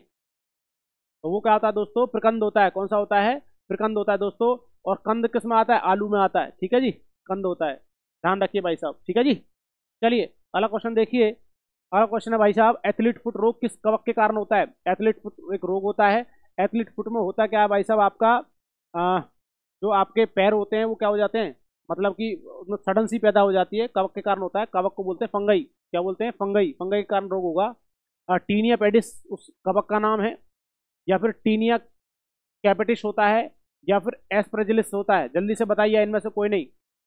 तो वो क्या होता है दोस्तों? प्रकंद होता है। कौन सा होता है? प्रकंद होता है दोस्तों। और कंद किसमें आता है? आलू में आता है। ठीक है जी? कंद होता है। ध्यान रखिए भाई साहब। ठीक है जी? चलिए अगला क्वेश्चन देखिए। अगला क्वेश्चन है भाई साहब एथलीट फुट रोग किस कवक के कारण होता है? एथलीट फुट एक रोग होता है। एथलीट फुट में होता क्या है भाई साहब आपका? आ, जो आपके पैर होते हैं वो क्या हो जाते हैं? मतलब कि सडन सी पैदा हो जाती है। कवक के कारण होता है। कवक को बोलते हैं फंगई। क्या बोलते हैं? फंगई। फंगई के कारण रोग होगा। टीनिया पेडिस उस कवक का नाम है। या फिर टीनिया कैपेटिस होता है। या फिर एस्प्रेजिलिस होता है। जल्दी से बताइए इनमें से कोई नहीं।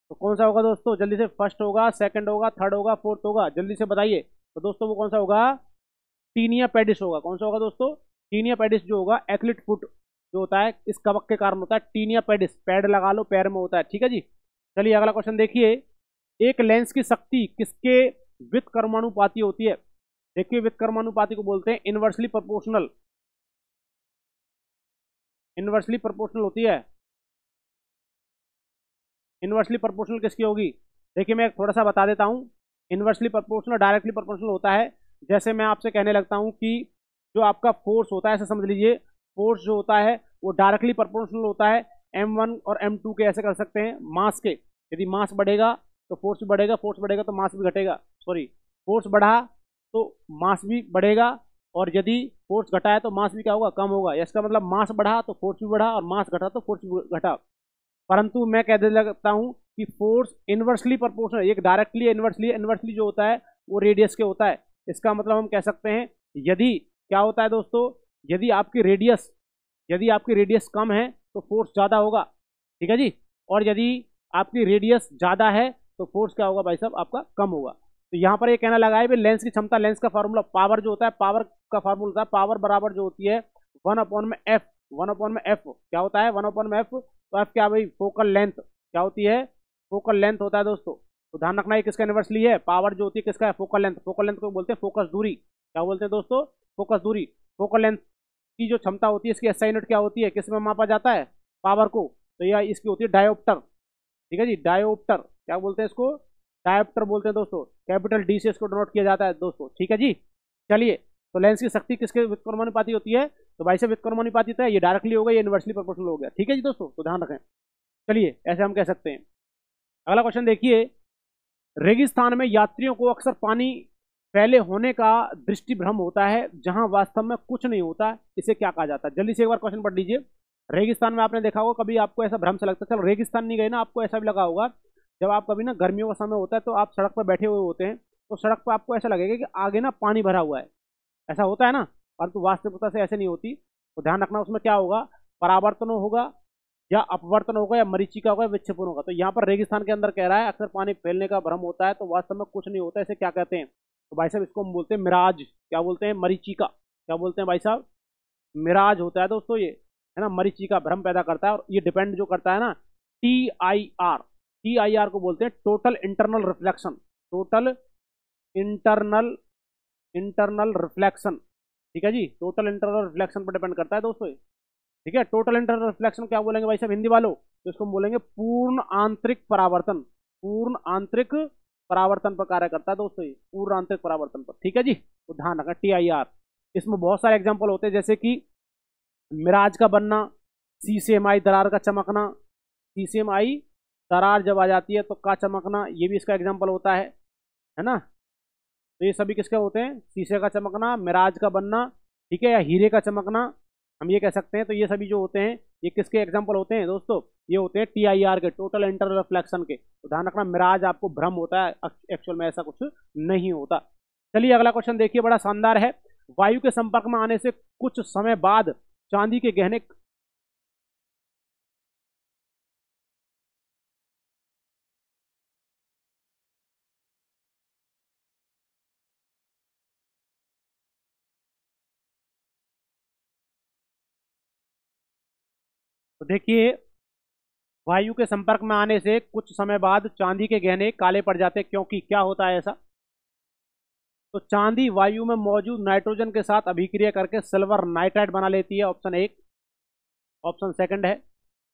तो कौन सा होगा दोस्तों? जल्दी से फ़र्स्ट होगा सेकंड होगा थर्ड होगा फोर्थ होगा। जल्दी से बताइए। तो दोस्तों वो कौन सा होगा? टीनिया पेडिस होगा। कौन सा होगा दोस्तों? टीनिया पेडिस जो होगा एथलीट फुट जो होता है, इस कवक के कारण होता है। टीनिया पेडिस पैड लगा लो, पैर में होता है। ठीक है जी? चलिए, अगला क्वेश्चन देखिए। एक लेंस की शक्ति किसके वित्त कर्मानुपाती होती है? देखिए वित्त कर्मानुपाती को बोलते हैं इनवर्सली प्रोपोर्शनल इनवर्सली प्रोपोर्शनल होती है। इनवर्सली प्रोपोर्शनल किसकी होगी? देखिए, मैं थोड़ा सा बता देता हूँ। इनवर्सली प्रोपोर्शनल डायरेक्टली प्रोपोर्शनल होता है। जैसे मैं आपसे कहने लगता हूँ कि जो आपका फोर्स होता है, ऐसे समझ लीजिए। फोर्स जो होता है, वो डायरेक्टली प्रोपोर्शनल होता है। एम वन और एम टू के ऐसे कर सकते हैं मास के। यदि मास बढ़ेगा तो फोर्स भी बढ़ेगा फोर्स बढ़ेगा तो मास भी घटेगा। सॉरी फोर्स बढ़ा तो मास भी बढ़ेगा, और यदि फोर्स घटा है तो मास भी क्या होगा? कम होगा। इसका मतलब मास बढ़ा तो फोर्स भी बढ़ा, और मास घटा तो फोर्स भी घटा। परंतु मैं कह दे लगता हूँ कि फोर्स इन्वर्सली प्रोपोर्शनल एक डायरेक्टली इन्वर्सली इन्वर्सली जो होता है, वो रेडियस के होता है। इसका मतलब हम कह सकते हैं, यदि क्या होता है दोस्तों? यदि आपकी रेडियस यदि आपकी रेडियस कम है तो फोर्स ज़्यादा होगा। ठीक है जी? और यदि आपकी रेडियस ज़्यादा है तो फोर्स क्या होगा भाई साहब? आपका कम होगा। तो यहाँ पर ये कहना लगा है भाई लेंस की क्षमता लेंस का फार्मूला पावर जो होता है पावर का फार्मूला होता है पावर बराबर जो होती है वन अपॉन में एफ़ वन अपॉन में एफ़ क्या होता है? वन अपॉन में एफ़ तो एफ़ क्या भाई? फोकल लेंथ क्या होती है? फोकल लेंथ होता है दोस्तों। तो ध्यान रखना है किसका इन्वर्सली है? पावर जो होती है किसका है? फोकल लेंथ फोकल लेंथ को बोलते हैं फोकस दूरी। क्या बोलते हैं दोस्तों? फोकस दूरी। फोकल लेंथ की जो क्षमता होती है, इसकी एस यूनिट क्या होती है, किसमें मापा जाता है? पावर को। तो यह इसकी होती है डायोप्टर ठीक है जी? डायोप्टर क्या बोलते हैं इसको? डायोप्टर बोलते हैं दोस्तों। कैपिटल डी से इसको डोनोट किया जाता है दोस्तों। ठीक है जी? चलिए तो लेंस की शक्ति किसके वित्कर्मानुपाती होती है? तो भाई से वित्कर्मानुपाती है, ये डायरेक्टली हो गया, ये इन्वर्सली प्रोपोर्शनल हो गया। ठीक है जी दोस्तों? तो ध्यान रखें। चलिए, ऐसे हम कह सकते हैं। अगला क्वेश्चन देखिए। रेगिस्तान में यात्रियों को अक्सर पानी फैले होने का दृष्टि भ्रम होता है, जहाँ वास्तव में कुछ नहीं होता, इसे क्या कहा जाता है? जल्दी से एक बार क्वेश्चन पढ़ लीजिए। रेगिस्तान में आपने देखा होगा, कभी आपको ऐसा भ्रम से लगता है, चलो रेगिस्तान नहीं गए ना, आपको ऐसा भी लगा होगा, जब आप कभी ना गर्मियों का समय होता है तो आप सड़क पर बैठे हुए होते हैं तो सड़क पर आपको ऐसा लगेगा कि आगे ना पानी भरा हुआ है। ऐसा होता है ना? परंतु वास्तविकता से ऐसे नहीं होती। तो ध्यान रखना उसमें क्या होगा? परावर्तन होगा, या अपवर्तन होगा, या मरीचिका होगा विक्षेपण होगा। तो यहाँ पर रेगिस्तान के अंदर कह रहा है, अक्सर पानी फैलने का भ्रम होता है तो वास्तव में कुछ नहीं होता, इसे क्या कहते हैं? तो भाई साहब इसको हम बोलते हैं मिराज। क्या बोलते हैं? मरीचिका। क्या बोलते हैं भाई साहब? मिराज होता है दोस्तों ये, है ना? मरीचिका, भ्रम पैदा करता है और ये डिपेंड जो करता है ना T I R T I R को बोलते हैं total internal reflection total internal internal reflection ठीक है जी? टोटल इंटरनल रिफ्लेक्शन पर डिपेंड करता है दोस्तों ठीक है? टोटल इंटरनल रिफ्लेक्शन क्या बोलेंगे भाई साहब? हिंदी वालों तो इसको हम बोलेंगे पूर्ण आंतरिक परावर्तन। पूर्ण आंतरिक परावर्तन पर कार्य करता है दोस्तों ये पूर्ण आंतरिक परावर्तन पर। ठीक है जी? तो ध्यान रखना टी आई आर इसमें बहुत सारे एग्ज़ाम्पल होते हैं, जैसे कि मिराज का बनना सी सी एम आई दरार का चमकना। सी सी एम आई दरार जब आ जाती है तो का चमकना, ये भी इसका एग्ज़ाम्पल होता है है ना? तो ये सभी किसके होते हैं? शीशे का चमकना, मिराज का बनना, ठीक है, या हीरे का चमकना, हम ये कह सकते हैं। तो ये सभी जो होते हैं ये किसके एग्ज़ाम्पल होते हैं दोस्तों? ये होते हैं टी आई आर के टोटल इंटर रिफ्लेक्शन के। तो ध्यान रखना, मिराज आपको भ्रम होता है एक्चुअल में ऐसा कुछ नहीं होता। चलिए अगला क्वेश्चन देखिए, बड़ा शानदार है। वायु के संपर्क में आने से कुछ समय बाद चांदी के गहने तो देखिए, वायु के संपर्क में आने से कुछ समय बाद चांदी के गहने काले पड़ जाते क्योंकि क्या होता है ऐसा? तो चांदी वायु में मौजूद नाइट्रोजन के साथ अभिक्रिया करके सिल्वर नाइट्राइड बना लेती है, ऑप्शन एक। ऑप्शन सेकंड है,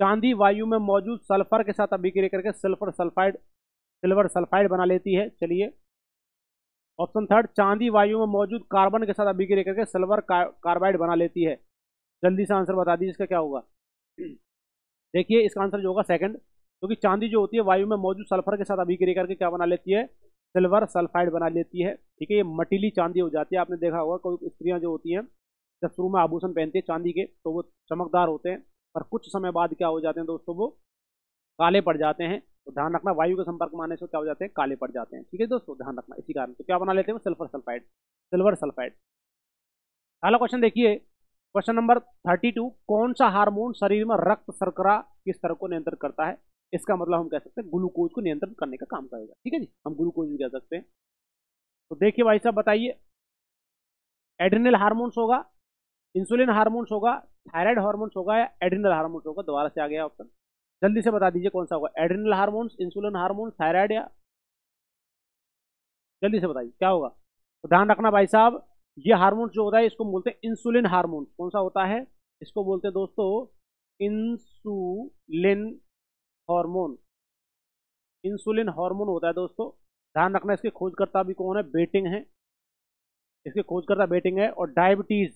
चांदी वायु में मौजूद सल्फ़र के साथ अभिक्रिया करके सल्फ़र सल्फाइड, सिल्वर सल्फाइड बना लेती है, चलिए। ऑप्शन थर्ड, चांदी वायु में मौजूद कार्बन के साथ अभिक्रिया करके सिल्वर कार्बाइड बना लेती है। जल्दी से आंसर बता दीजिए, इसका क्या होगा? देखिए, इसका आंसर जो होगा सेकंड क्योंकि तो चांदी जो होती है, वायु में मौजूद सल्फ़र के साथ अभिक्रिया करके क्या बना लेती है? सिल्वर सल्फाइड बना लेती है। ठीक है, ये मटीली चांदी हो जाती है। आपने देखा होगा, कोई स्त्रियाँ जो होती हैं, जब शुरू में आभूषण पहनती है चांदी के तो वो चमकदार होते हैं। पर कुछ समय बाद क्या हो जाते हैं दोस्तों, वो काले पड़ जाते हैं। तो ध्यान रखना, वायु के संपर्क में आने से क्या हो जाते हैं? काले पड़ जाते हैं। ठीक है दोस्तों, ध्यान रखना, इसी कारण तो क्या बना लेते हैं सल्फ़र सल्फाइड, सिल्वर सल्फाइड। अगला क्वेश्चन देखिए क्वेश्चन नंबर थर्टी टू कौन सा हार्मोन शरीर में रक्त शर्करा किस तरह को नियंत्रित करता है? इसका मतलब हम कह सकते हैं ग्लूकोज को नियंत्रित करने का काम करेगा, ठीक है जी? हम ग्लूकोज भी कह सकते हैं। तो देखिए भाई साहब, बताइए। एड्रिनल हार्मोन्स होगा इंसुलिन हार्मोन्स होगा थायराइड हार्मोन्स होगा या एड्रिनल हार्मोन्स होगा? दोबारा से आ गया ऑप्शन जल्दी से बता दीजिए कौन सा होगा। Adrenal hormones insulin hormones thyroid या जल्दी से बताइए, क्या होगा? तो ध्यान रखना भाई साहब ये हार्मोन्स जो होता है, इसको बोलते हैं इंसुलिन हार्मोन्स कौन सा होता है? इसको बोलते हैं दोस्तों इंसुलिन हार्मोन। इंसुलिन हार्मोन होता है दोस्तों। ध्यान रखना, इसके खोजकर्ता भी कौन है? बेटिंग है। इसके खोजकर्ता बेटिंग है और डायबिटीज़।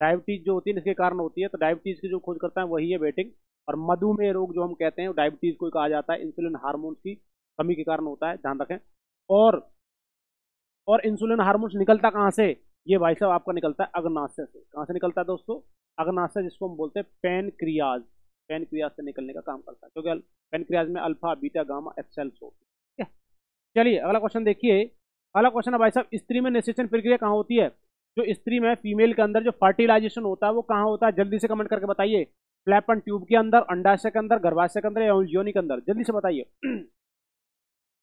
डायबिटीज़ जो होती है इसके कारण होती है। तो डायबिटीज़ की जो खोज करता है, वही है बेटिंग। और मधुमेह रोग जो हम कहते हैं डायबिटीज़ को कहा जाता है। इंसुलिन हार्मोन्स की कमी के कारण होता है। ध्यान रखें। और और इंसुलिन हार्मोन्स निकलता कहाँ से? ये भाई साहब आपका निकलता है अग्नाशय से। कहाँ से निकलता है दोस्तों? अग्नाशय, जिसको हम बोलते हैं पेनक्रियाज। पेनक्रियाज से निकलने का काम करता है। क्योंकि पेनक्रियाज में अल्फ़ा, बीटा, गामा एक्सेल्स होती है। चलिए, अगला क्वेश्चन देखिए। अगला क्वेश्चन है भाई साहब, स्त्री में निषेचन प्रक्रिया कहाँ होती है? जो स्त्री में फीमेल के अंदर जो फर्टिलाइजेशन होता है, वो कहाँ होता है? जल्दी से कमेंट करके बताइए। फ्लैपन ट्यूब के अंदर, अंडाशय के अंदर, गर्भाशय के अंदर या योनि के अंदर? जल्दी से बताइए।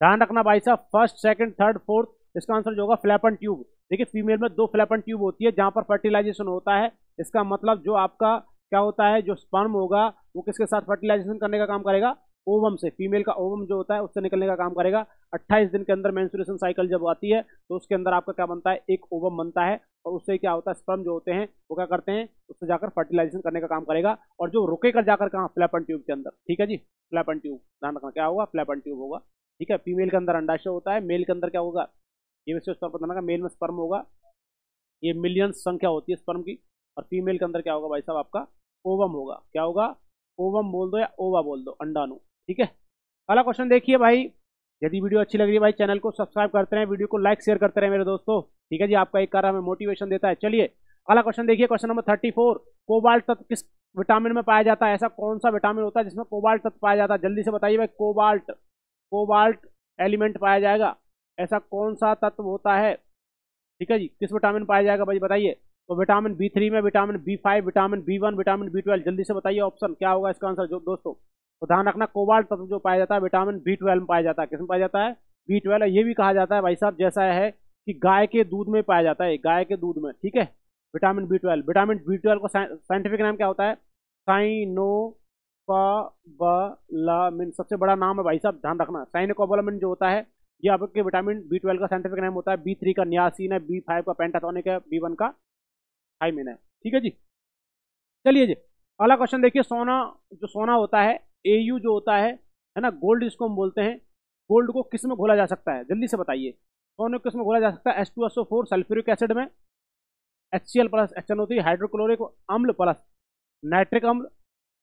ध्यान रखना भाई साहब फ़र्स्ट सेकंड थर्ड फोर्थ इसका आंसर जो होगा फ्लैपन ट्यूब। देखिए, फीमेल में दो फ्लैपन ट्यूब होती है, जहाँ पर फर्टिलाइजेशन होता है। इसका मतलब जो आपका क्या होता है, जो स्पर्म होगा, वो किसके साथ फर्टिलाइजेशन करने का काम करेगा? ओवम से। फीमेल का ओवम जो होता है, उससे निकलने का काम करेगा। 28 दिन के अंदर मेंस्ट्रुएशन साइकिल जब आती है तो उसके अंदर आपका क्या बनता है? एक ओवम बनता है, और उससे क्या होता है? स्पर्म जो होते हैं, वो क्या करते हैं? उससे जाकर फर्टिलाइजेशन करने का काम करेगा, और जो रुकेकर जाकर कहाँ? फ्लैपन ट्यूब के अंदर। ठीक है जी? Fallopian tube. ध्यान रखना, क्या होगा? फ्लैपन ट्यूब होगा। ठीक है? फीमेल के अंदर अंडाशय होता है, मेल के अंदर क्या होगा? ये विश्व स्पर्म बताना का मेल में स्पर्म होगा। ये मिलियन संख्या होती है स्पर्म की और फीमेल के अंदर क्या होगा भाई साहब आपका? ओवम होगा। क्या होगा? ओवम बोल दो या ओवा बोल दो, अंडाणु। ठीक है? अगला क्वेश्चन देखिए भाई। यदि वीडियो अच्छी लग रही है भाई चैनल को सब्सक्राइब करते रहे, वीडियो को लाइक शेयर करते रहे मेरे दोस्तों। ठीक है जी? आपका एक कार्य हमें मोटिवेशन देता है। चलिए, अगला क्वेश्चन देखिए। Question number thirty four cobalt तत्व किस विटामिन में पाया जाता है? ऐसा कौन सा विटामिन होता है जिसमें कोबाल्ट तत्व पाया जाता है? जल्दी से बताइए भाई कोबाल्ट कोबाल्ट एलिमेंट पाया जाएगा। ऐसा कौन सा तत्व होता है? ठीक है जी, किस विटामिन पाया जाएगा भाई, बताइए। तो विटामिन बी थ्री में vitamin B five vitamin B one vitamin B twelve जल्दी से बताइए ऑप्शन क्या होगा इसका आंसर जो दोस्तों? तो ध्यान रखना कोबाल्ट तत्व जो पाया जाता है विटामिन बी ट्वेल्व में पाया जाता है। किसमें पाया जाता है? बी ट्वेल्व ये भी कहा जाता है भाई साहब, जैसा है कि गाय के दूध में पाया जाता है, गाय के दूध में, ठीक है? Vitamin B twelve vitamin B twelve का साइंटिफिक नाम क्या होता है? साइनो कोबलामिन सबसे बड़ा नाम है भाई साहब, ध्यान रखना। साइनोकोबलामिन जो होता है ये आपके विटामिन बी ट्वेल्व का साइंटिफिक नाम होता है बी थ्री का न्यासीन है बी फाइव का पेंटाथोनिक है बी वन का हाइमिन है। ठीक है जी? चलिए जी, अगला क्वेश्चन देखिए, सोना, जो सोना होता है एयू जो होता है है ना गोल्ड जिसको हम बोलते हैं गोल्ड को किसमें घोला जा सकता है? जल्दी से बताइए। सोने को किसमें घोला जा सकता है? S two S O four sulphuric acid में। H C L plus H N O three hydrochloric अम्ल प्लस नाइट्रिक अम्ल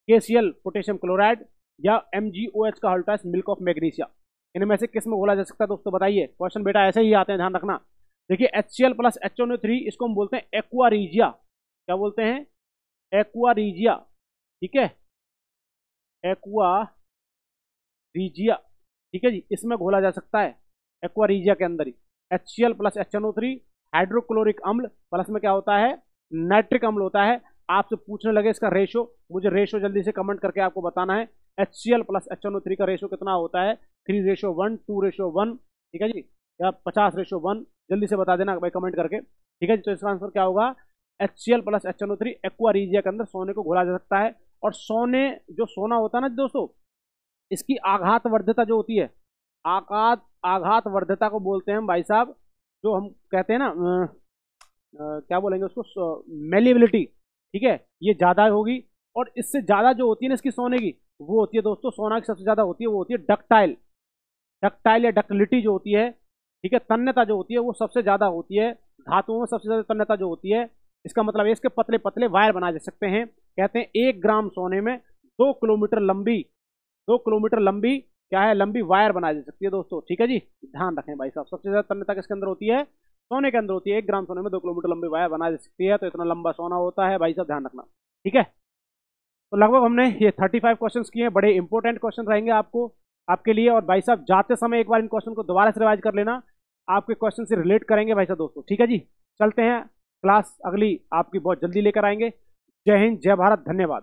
K C L potassium chloride या एम जी ओ एच का हल्टा मिल्क ऑफ़ मैग्नीशिया इनमें से किसमें बोला जा सकता है दोस्तों बताइए। क्वेश्चन बेटा ऐसे ही आते हैं, ध्यान रखना। देखिए H C L plus H O three इसको हम बोलते हैं एक्वारीजिया क्या बोलते हैं? एक्वारीजिया ठीक है? एक्वा रीजिया ठीक है जी? इसमें घोला जा सकता है एक्वा रीजिया के अंदर ही। H C L plus H N O three hydrochloric अम्ल प्लस में क्या होता है? नाइट्रिक अम्ल होता है। आपसे पूछने लगे इसका रेशो मुझे रेशो जल्दी से कमेंट करके आपको बताना है। H C L plus H N O three का रेशो कितना होता है? Three ratio one two ratio one ठीक है जी? या पचास रेशो वन जल्दी से बता देना भाई कमेंट करके ठीक है जी? तो इसका आंसर क्या होगा? H C L plus H N O three aqua regia के अंदर सोने को घोला जा सकता है। और सोने जो सोना होता है ना दोस्तों इसकी आघात वर्धता जो होती है आघात आघात वर्धता को बोलते हैं भाई साहब जो हम कहते हैं ना आ, आ, क्या बोलेंगे उसको? मेलिबिलिटी ठीक है? ये ज़्यादा होगी और इससे ज़्यादा जो होती है ना इसकी सोने की वो होती है दोस्तों सोना की सबसे ज़्यादा होती है वो होती है डक्टाइल डक्टाइल या डक्टिलिटी जो होती है, ठीक है, तन्यता जो होती है, वो सबसे ज़्यादा होती है, धातुओं में सबसे ज़्यादा तन्यता जो होती है, इसका मतलब इसके पतले पतले वायर बनाए जा सकते हैं। कहते हैं एक ग्राम सोने में दो किलोमीटर लंबी, दो किलोमीटर लंबी क्या है, लंबी वायर बनाई जा सकती है दोस्तों, ठीक है जी? ध्यान रखें भाई साहब, सबसे ज़्यादा तन्यता किसके अंदर होती है? सोने के अंदर होती है, एक ग्राम सोने में दो किलोमीटर लंबी वायर बनाई जा सकती है तो इतना लंबा सोना होता है, भाई साहब ध्यान रखना, ठीक है? तो लगभग हमने ये थर्टी फाइव क्वेश्चन किए हैं, बड़े इंपॉर्टेंट क्वेश्चन रहेंगे आपको। आपके लिए और भाई साहब, जाते समय एक बार इन क्वेश्चन को दोबारा से रिवाइज कर लेना। आपके क्वेश्चन से रिलेट करेंगे भाई साहब दोस्तों, ठीक है जी? चलते हैं क्लास अगली आपकी बहुत जल्दी लेकर आएँगे। जय हिंद, जय भारत, धन्यवाद।